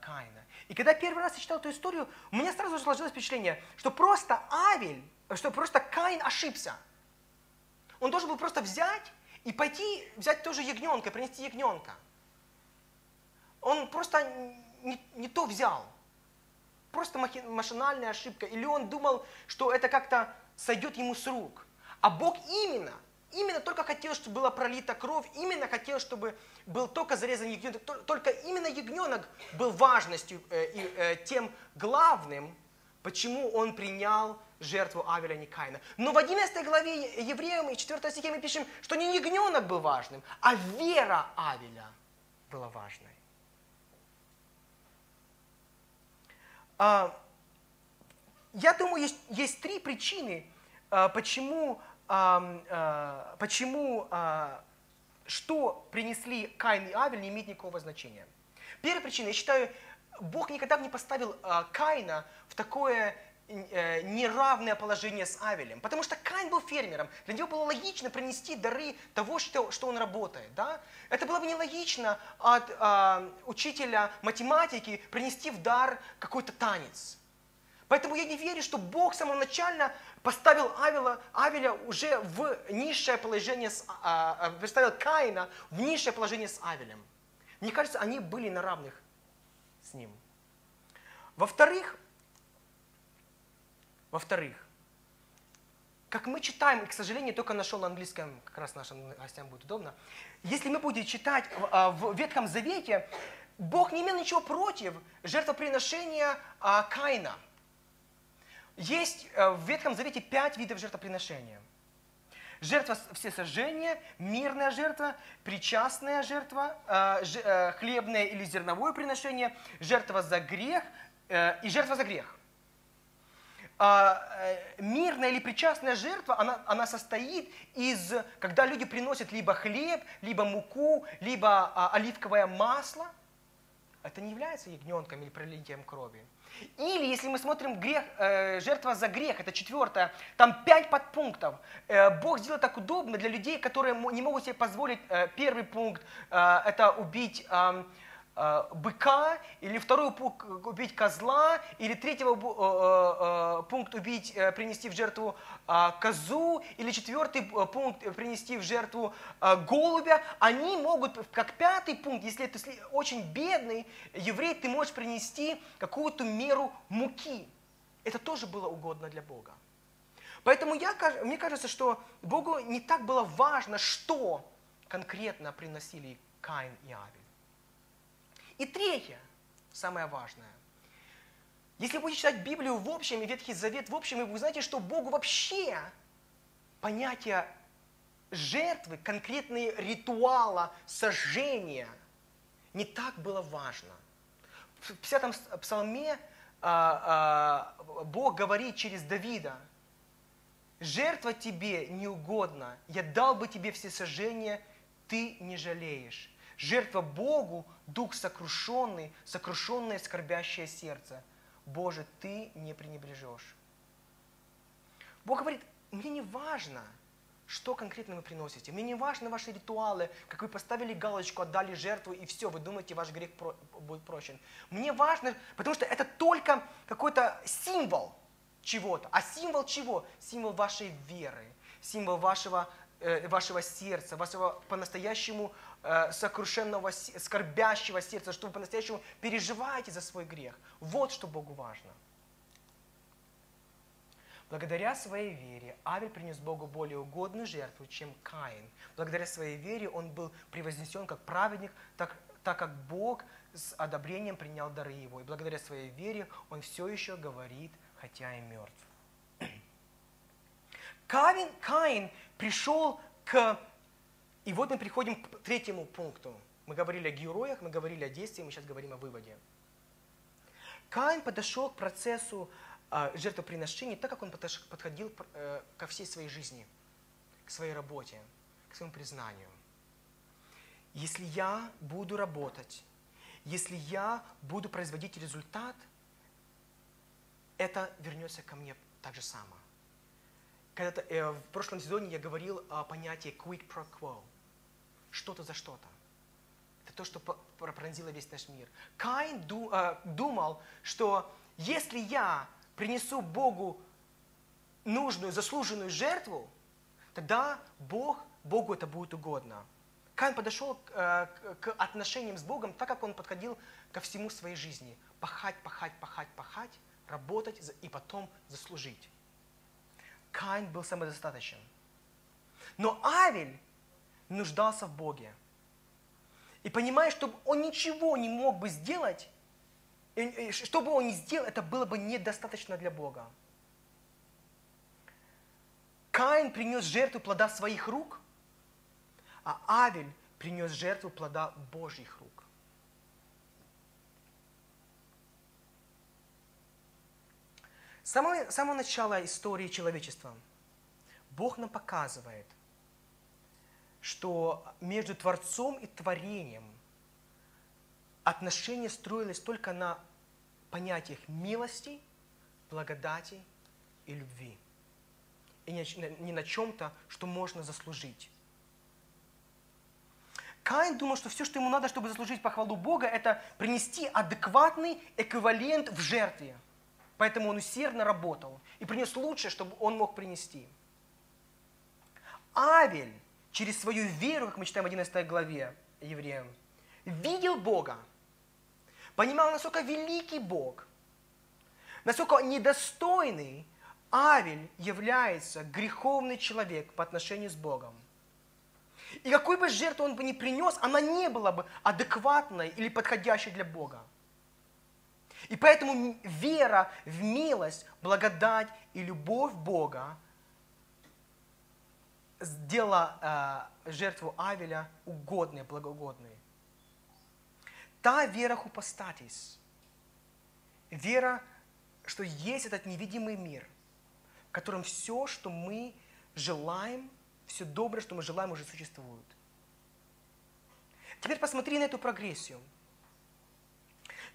Каина. И когда первый раз я читал эту историю, у меня сразу сложилось впечатление, что просто Авель, что просто Каин ошибся. Он должен был просто взять и пойти взять тоже ягненка, принести ягненка. Он просто не, не то взял. Просто махи- машинальная ошибка. Или он думал, что это как-то сойдет ему с рук. А Бог именно, именно только хотел, чтобы была пролита кровь, именно хотел, чтобы был только зарезан ягненок. Тол- Только именно ягненок был важностью э, и э, тем главным, почему он принял жертву Авеля, не Каина. Но в 11 главе Евреям и 4 стихе мы пишем, что не ягненок был важным, а вера Авеля была важной. А, я думаю, есть, есть три причины, а, почему, а, почему что принесли Каин и Авель, не имеет никакого значения. Первая причина, я считаю, Бог никогда бы не поставил Каина в такое неравное положение с Авелем. Потому что Каин был фермером. Для него было логично принести дары того, что, что он работает. Да? Это было бы нелогично от а, учителя математики принести в дар какой-то танец. Поэтому я не верю, что Бог самоначально поставил Авеля, Авеля уже в низшее положение, с, а, а, поставил Каина в низшее положение с Авелем. Мне кажется, они были на равных с ним. Во-вторых, во-вторых, как мы читаем, и, к сожалению, только нашел на английском, как раз нашим гостям будет удобно, если мы будем читать в, а, Ветхом Завете, Бог не имел ничего против жертвоприношения а, Каина. Есть э, в Ветхом Завете пять видов жертвоприношения. Жертва всесожжения, мирная жертва, причастная жертва, э, э, хлебное или зерновое приношение, жертва за грех и жертва за грех. А, э, мирная или причастная жертва, она, она состоит из, когда люди приносят либо хлеб, либо муку, либо а, оливковое масло. Это не является ягненком или пролитием крови. Или, если мы смотрим грех, э, жертва за грех, это четвертое, там пять подпунктов. Э, Бог сделал так удобно для людей, которые не могут себе позволить. Э, первый пункт э, это убить э, быка, или второй пункт убить козла, или третьего э, э, пункт убить, э, принести в жертву козу, или четвертый э, пункт э, принести в жертву голубя, они могут, как пятый пункт, если ты очень бедный еврей, ты можешь принести какую-то меру муки. это тоже было угодно для Бога. Поэтому я, мне кажется, что Богу не так было важно, что конкретно приносили Каин и Авель. И третье, самое важное. Если будете читать Библию в общем и Ветхий Завет в общем, и вы узнаете, что Богу вообще понятие жертвы, конкретные ритуала сожжения не так было важно. В 50-м с- псалме а, а, Бог говорит через Давида, жертва тебе не угодна, я дал бы тебе все сожжения, ты не жалеешь. Жертва Богу, дух сокрушенный, сокрушенное скорбящее сердце. Боже, ты не пренебрежешь. Бог говорит, мне не важно, что конкретно вы приносите. Мне не важны ваши ритуалы, как вы поставили галочку, отдали жертву, и все, вы думаете, ваш грех про- будет прощен. Мне важно, потому что это только какой-то символ чего-то. А символ чего? Символ вашей веры, символ вашего, э, вашего сердца, вашего по-настоящему сокрушенного, се- скорбящего сердца, что вы по-настоящему переживаете за свой грех. Вот что Богу важно. Благодаря своей вере Авель принес Богу более угодную жертву, чем Каин. Благодаря своей вере он был превознесен как праведник, так, так как Бог с одобрением принял дары его. И благодаря своей вере он все еще говорит, хотя и мертв. Каин, Каин пришел к... И вот мы приходим к третьему пункту. Мы говорили о героях, мы говорили о действии, мы сейчас говорим о выводе. Каин подошел к процессу а, жертвоприношения так, как он подходил э, ко всей своей жизни, к своей работе, к своему признанию. Если я буду работать, если я буду производить результат, это вернется ко мне так же само. Когда-то, э, в прошлом сезоне я говорил о понятии quid pro quo. Что-то за что-то. Это то, что пронзило весь наш мир. Каин э, думал, что если я принесу Богу нужную, заслуженную жертву, тогда Бог, Богу это будет угодно. Каин подошел к, э, отношениям с Богом так, как он подходил ко всему своей жизни. Пахать, пахать, пахать, пахать, работать и потом заслужить. Каин был самодостаточен. Но Авель нуждался в Боге. И понимая, что он ничего не мог бы сделать, и- что бы он ни сделал, это было бы недостаточно для Бога. Каин принес жертву плода своих рук, а Авель принес жертву плода Божьих рук. С самого, самого начала истории человечества Бог нам показывает, что между Творцом и Творением отношения строились только на понятиях милости, благодати и любви. И не на- чем-то, что можно заслужить. Каин думал, что все, что ему надо, чтобы заслужить похвалу Бога, это принести адекватный эквивалент в жертве. Поэтому он усердно работал и принес лучшее, чтобы он мог принести. Авель через свою веру, как мы читаем в 11 главе Евреям, видел Бога, понимал, насколько великий Бог, насколько недостойный Авель является греховный человек по отношению с Богом. И какой бы жертву он бы ни принес, она не была бы адекватной или подходящей для Бога. И поэтому вера в милость, благодать и любовь Бога сделала э, жертву Авеля угодной, благоугодной. Та вера хупостатис, вера, что есть этот невидимый мир, в котором все, что мы желаем, все доброе, что мы желаем, уже существует. Теперь посмотри на эту прогрессию.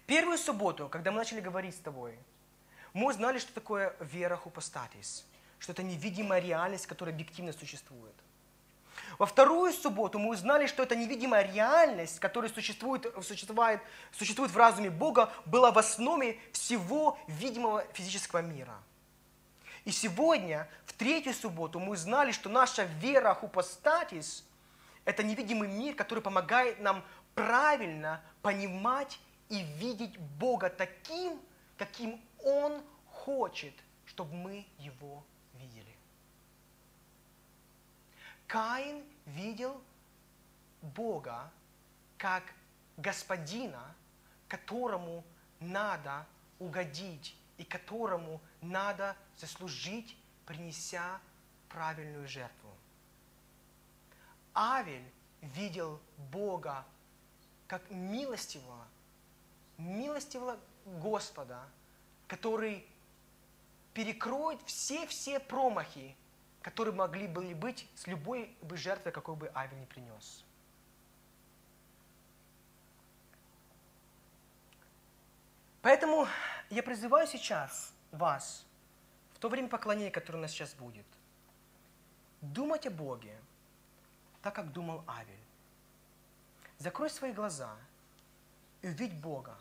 Первую субботу, когда мы начали говорить с тобой, мы узнали, что такое вера хупостатис, что это невидимая реальность, которая объективно существует. Во вторую субботу мы узнали, что эта невидимая реальность, которая существует, существует, существует в разуме Бога, была в основе всего видимого физического мира. И сегодня, в третью субботу, мы узнали, что наша вера хупостатис – это невидимый мир, который помогает нам правильно понимать и видеть Бога таким, каким Он хочет, чтобы мы Его видели. Каин видел Бога как Господина, которому надо угодить и которому надо заслужить, принеся правильную жертву. Авель видел Бога как милостивого, милостивого Господа, который перекроет все-все промахи, которые могли были быть с любой бы жертвой, какой бы Авель не принес. Поэтому я призываю сейчас вас, в то время поклонения, которое у нас сейчас будет, думать о Боге, так как думал Авель. Закрой свои глаза и увидь Бога.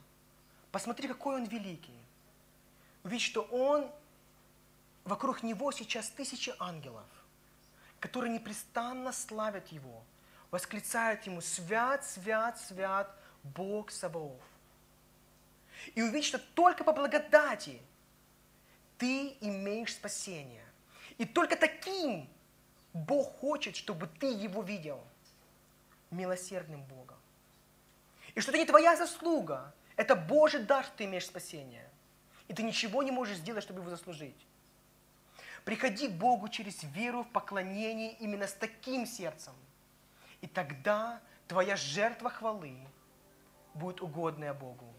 Посмотри, какой Он великий. Увидь, что Он, вокруг Него сейчас тысячи ангелов, которые непрестанно славят Его, восклицают Ему «Свят, свят, свят Бог Саваоф». И увидеть, что только по благодати ты имеешь спасение. И только таким Бог хочет, чтобы ты Его видел милосердным Богом. И что это не твоя заслуга, это Божий дар, что ты имеешь спасение. И ты ничего не можешь сделать, чтобы его заслужить. Приходи к Богу через веру в поклонение именно с таким сердцем. И тогда твоя жертва хвалы будет угодная Богу.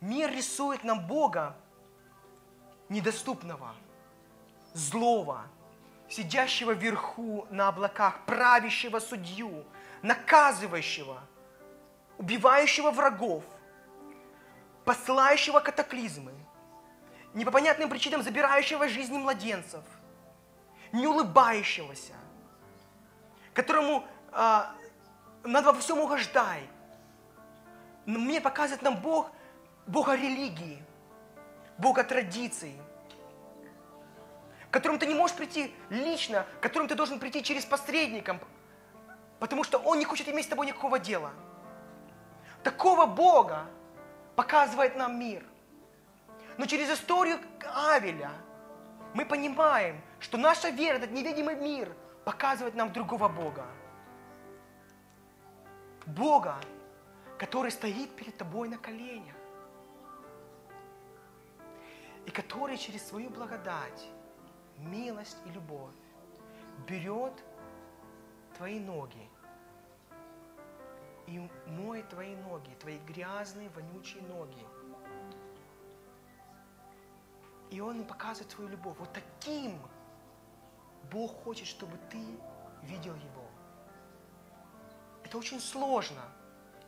Мир рисует нам Бога недоступного, злого, сидящего вверху на облаках, правящего судью, наказывающего, убивающего врагов, посылающего катаклизмы, не по понятным причинам забирающего жизни младенцев, не улыбающегося, которому а, надо во всем угождай. Мне показывает нам Бог, Бога религии, Бога традиций, к которому ты не можешь прийти лично, к которому ты должен прийти через посредника, потому что Он не хочет иметь с тобой никакого дела. Такого Бога показывает нам мир. Но через историю Авеля мы понимаем, что наша вера, этот невидимый мир, показывает нам другого Бога. Бога, который стоит перед тобой на коленях. И который через свою благодать, милость и любовь берет твои ноги и моет твои ноги, твои грязные, вонючие ноги. И Он показывает свою любовь. Вот таким Бог хочет, чтобы ты видел Его. Это очень сложно.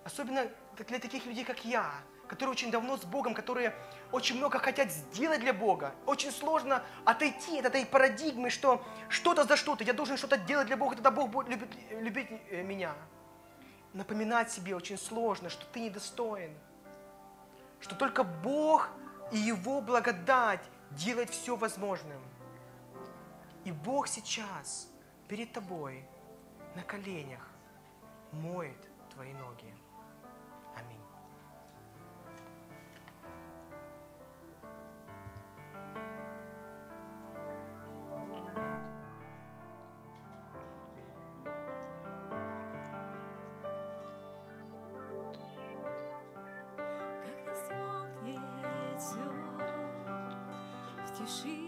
Особенно для таких людей, как я, которые очень давно с Богом, которые очень много хотят сделать для Бога. Очень сложно отойти от этой парадигмы, что что-то за что-то, я должен что-то делать для Бога, тогда Бог будет любить, любить э, меня. Напоминать себе очень сложно, что ты недостоин, что только Бог и Его благодать делает все возможным. И Бог сейчас перед тобой на коленях моет твои ноги. В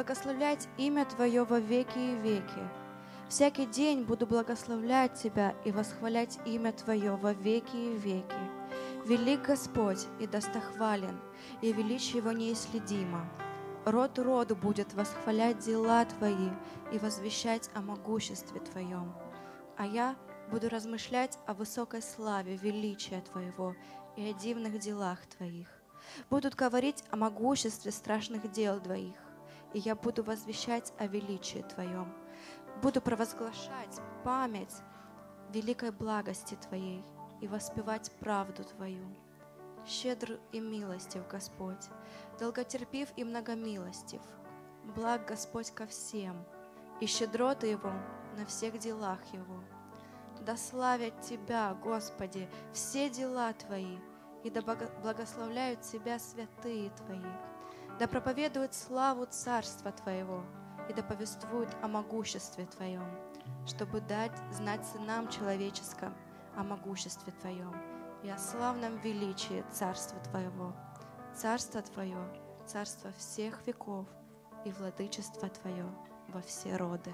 благословлять имя Твое во веки и веки. Всякий день буду благословлять Тебя и восхвалять имя Твое во веки и веки. Велик Господь и достохвален, и величие Его неисследимо. Род роду будет восхвалять дела Твои и возвещать о могуществе Твоем. А я буду размышлять о высокой славе величия Твоего и о дивных делах Твоих. Будут говорить о могуществе страшных дел Твоих, и я буду возвещать о величии Твоем. Буду провозглашать память великой благости Твоей и воспевать правду Твою. Щедр и милостив Господь, долготерпив и многомилостив. Благ Господь ко всем, и щедроты Его на всех делах Его. Да славят Тебя, Господи, все дела Твои, и да благословляют Тебя святые Твои. Да проповедуют славу Царства Твоего, и да повествуют о могуществе Твоем, чтобы дать знать сынам человеческим о могуществе Твоем и о славном величии Царства Твоего. Царство Твое, царство всех веков, и владычество Твое во все роды.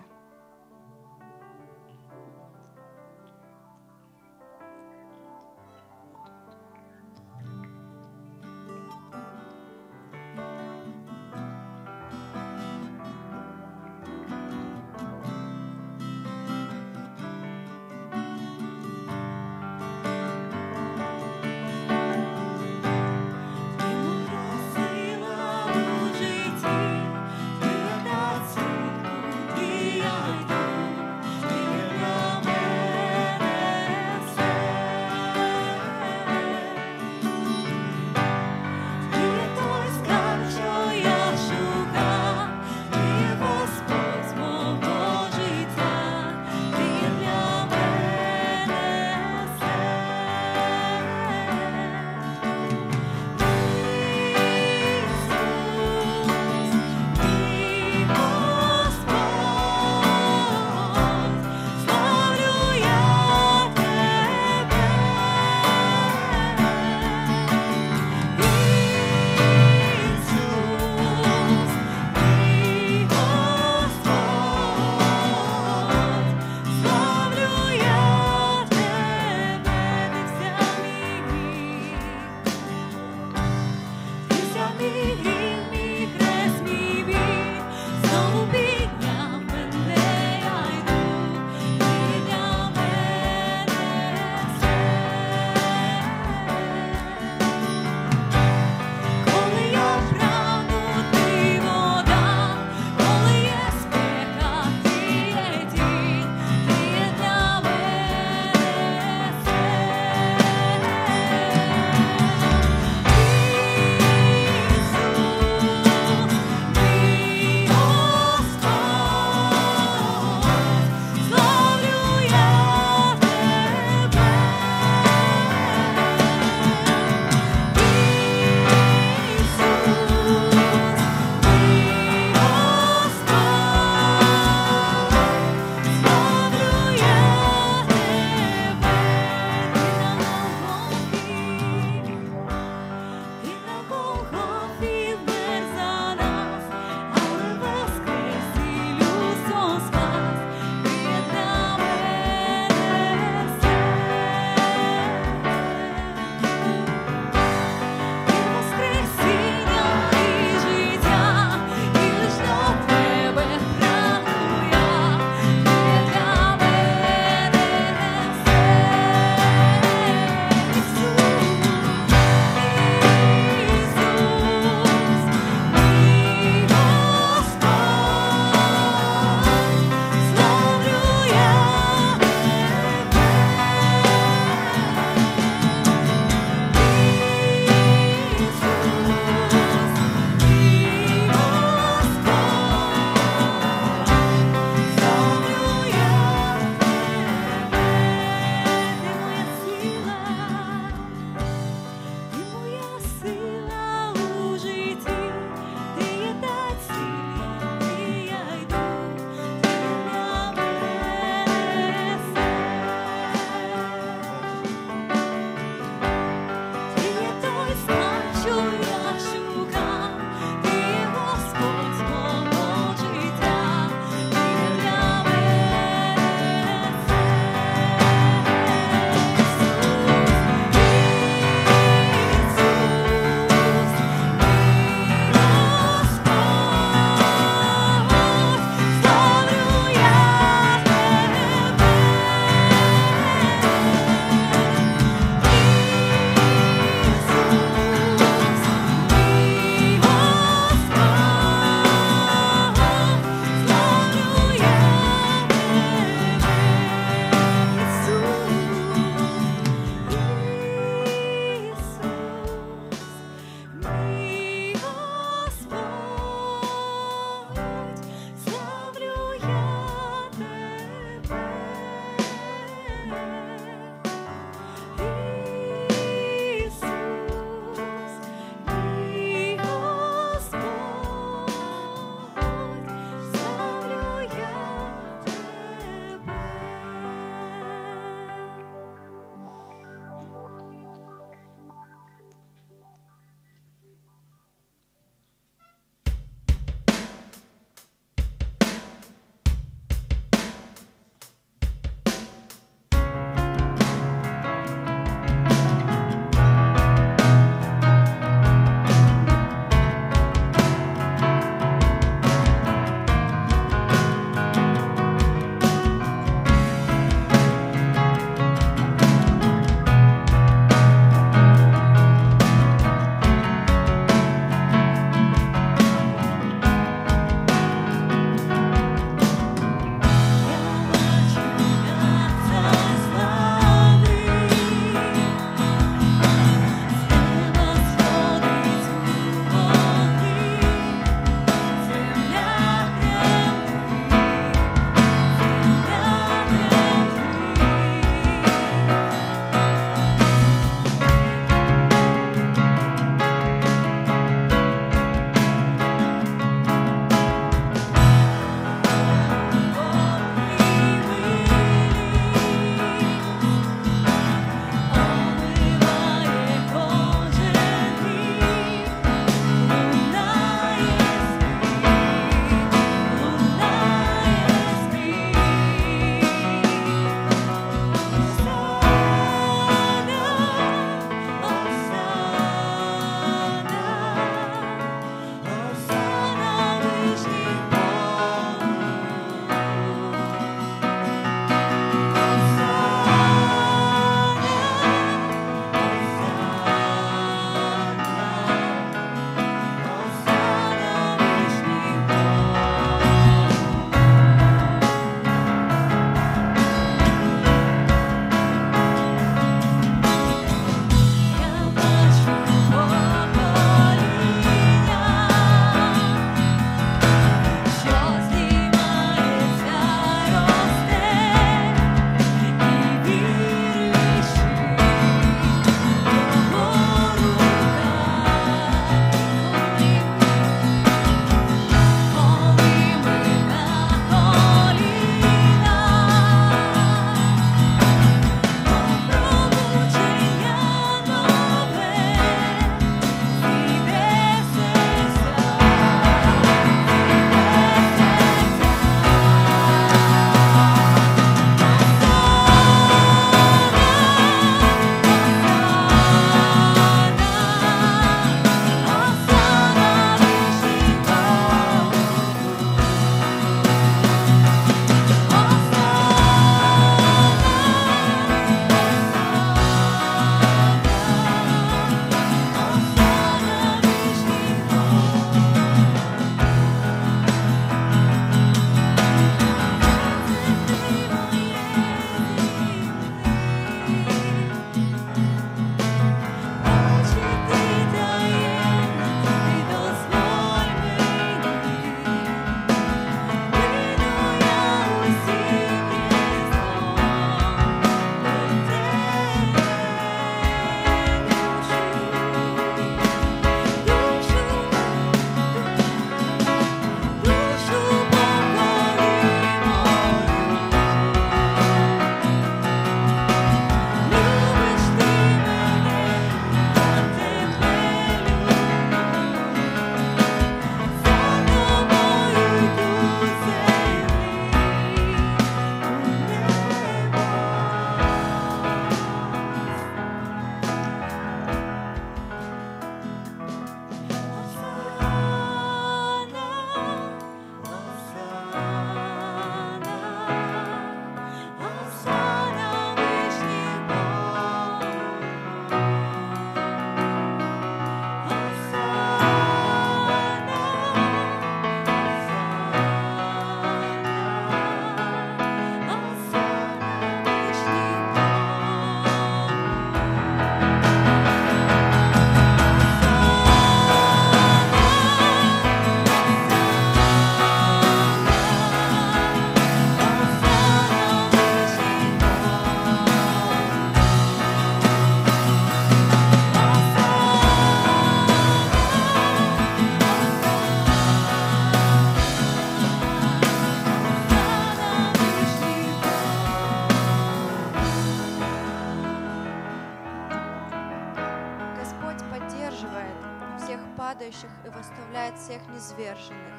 Всех низверженных.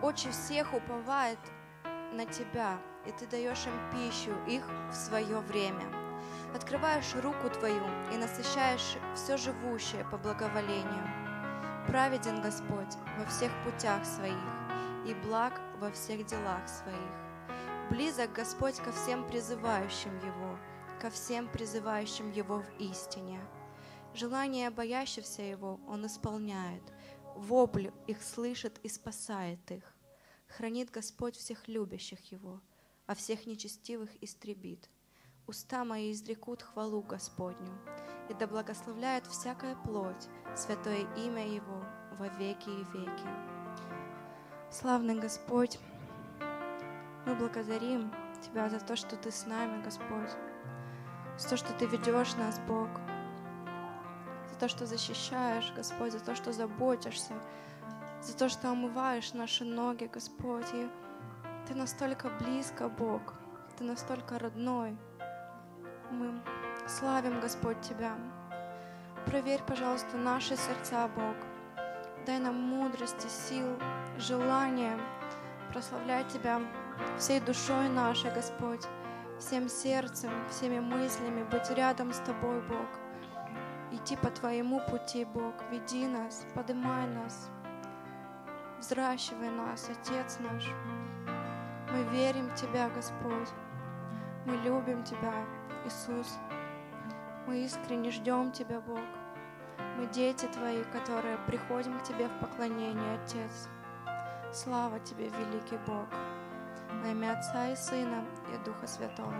Очи всех уповают на Тебя, и Ты даешь им пищу их в свое время. Открываешь руку Твою и насыщаешь все живущее по благоволению. Праведен Господь во всех путях своих и благ во всех делах своих. Близок Господь ко всем призывающим Его, ко всем призывающим Его в истине. Желание боящихся Его Он исполняет, вопль их слышит и спасает их. Хранит Господь всех любящих Его, а всех нечестивых истребит. Уста мои изрекут хвалу Господню, и да благословляет всякая плоть святое имя Его во веки и веки. Славный Господь, мы благодарим Тебя за то, что Ты с нами, Господь, за то, что Ты ведешь нас, Бог, то, что защищаешь, Господь, за то, что заботишься, за то, что омываешь наши ноги, Господь. И Ты настолько близко, Бог, Ты настолько родной. Мы славим, Господь, Тебя. Проверь, пожалуйста, наши сердца, Бог. Дай нам мудрости, сил, желания прославлять Тебя всей душой нашей, Господь, всем сердцем, всеми мыслями, быть рядом с Тобой, Бог. Идти по Твоему пути, Бог. Веди нас, подымай нас, взращивай нас, Отец наш. Мы верим в Тебя, Господь. Мы любим Тебя, Иисус. Мы искренне ждем Тебя, Бог. Мы дети Твои, которые приходим к Тебе в поклонение, Отец. Слава Тебе, великий Бог. Во имя Отца и Сына и Духа Святого.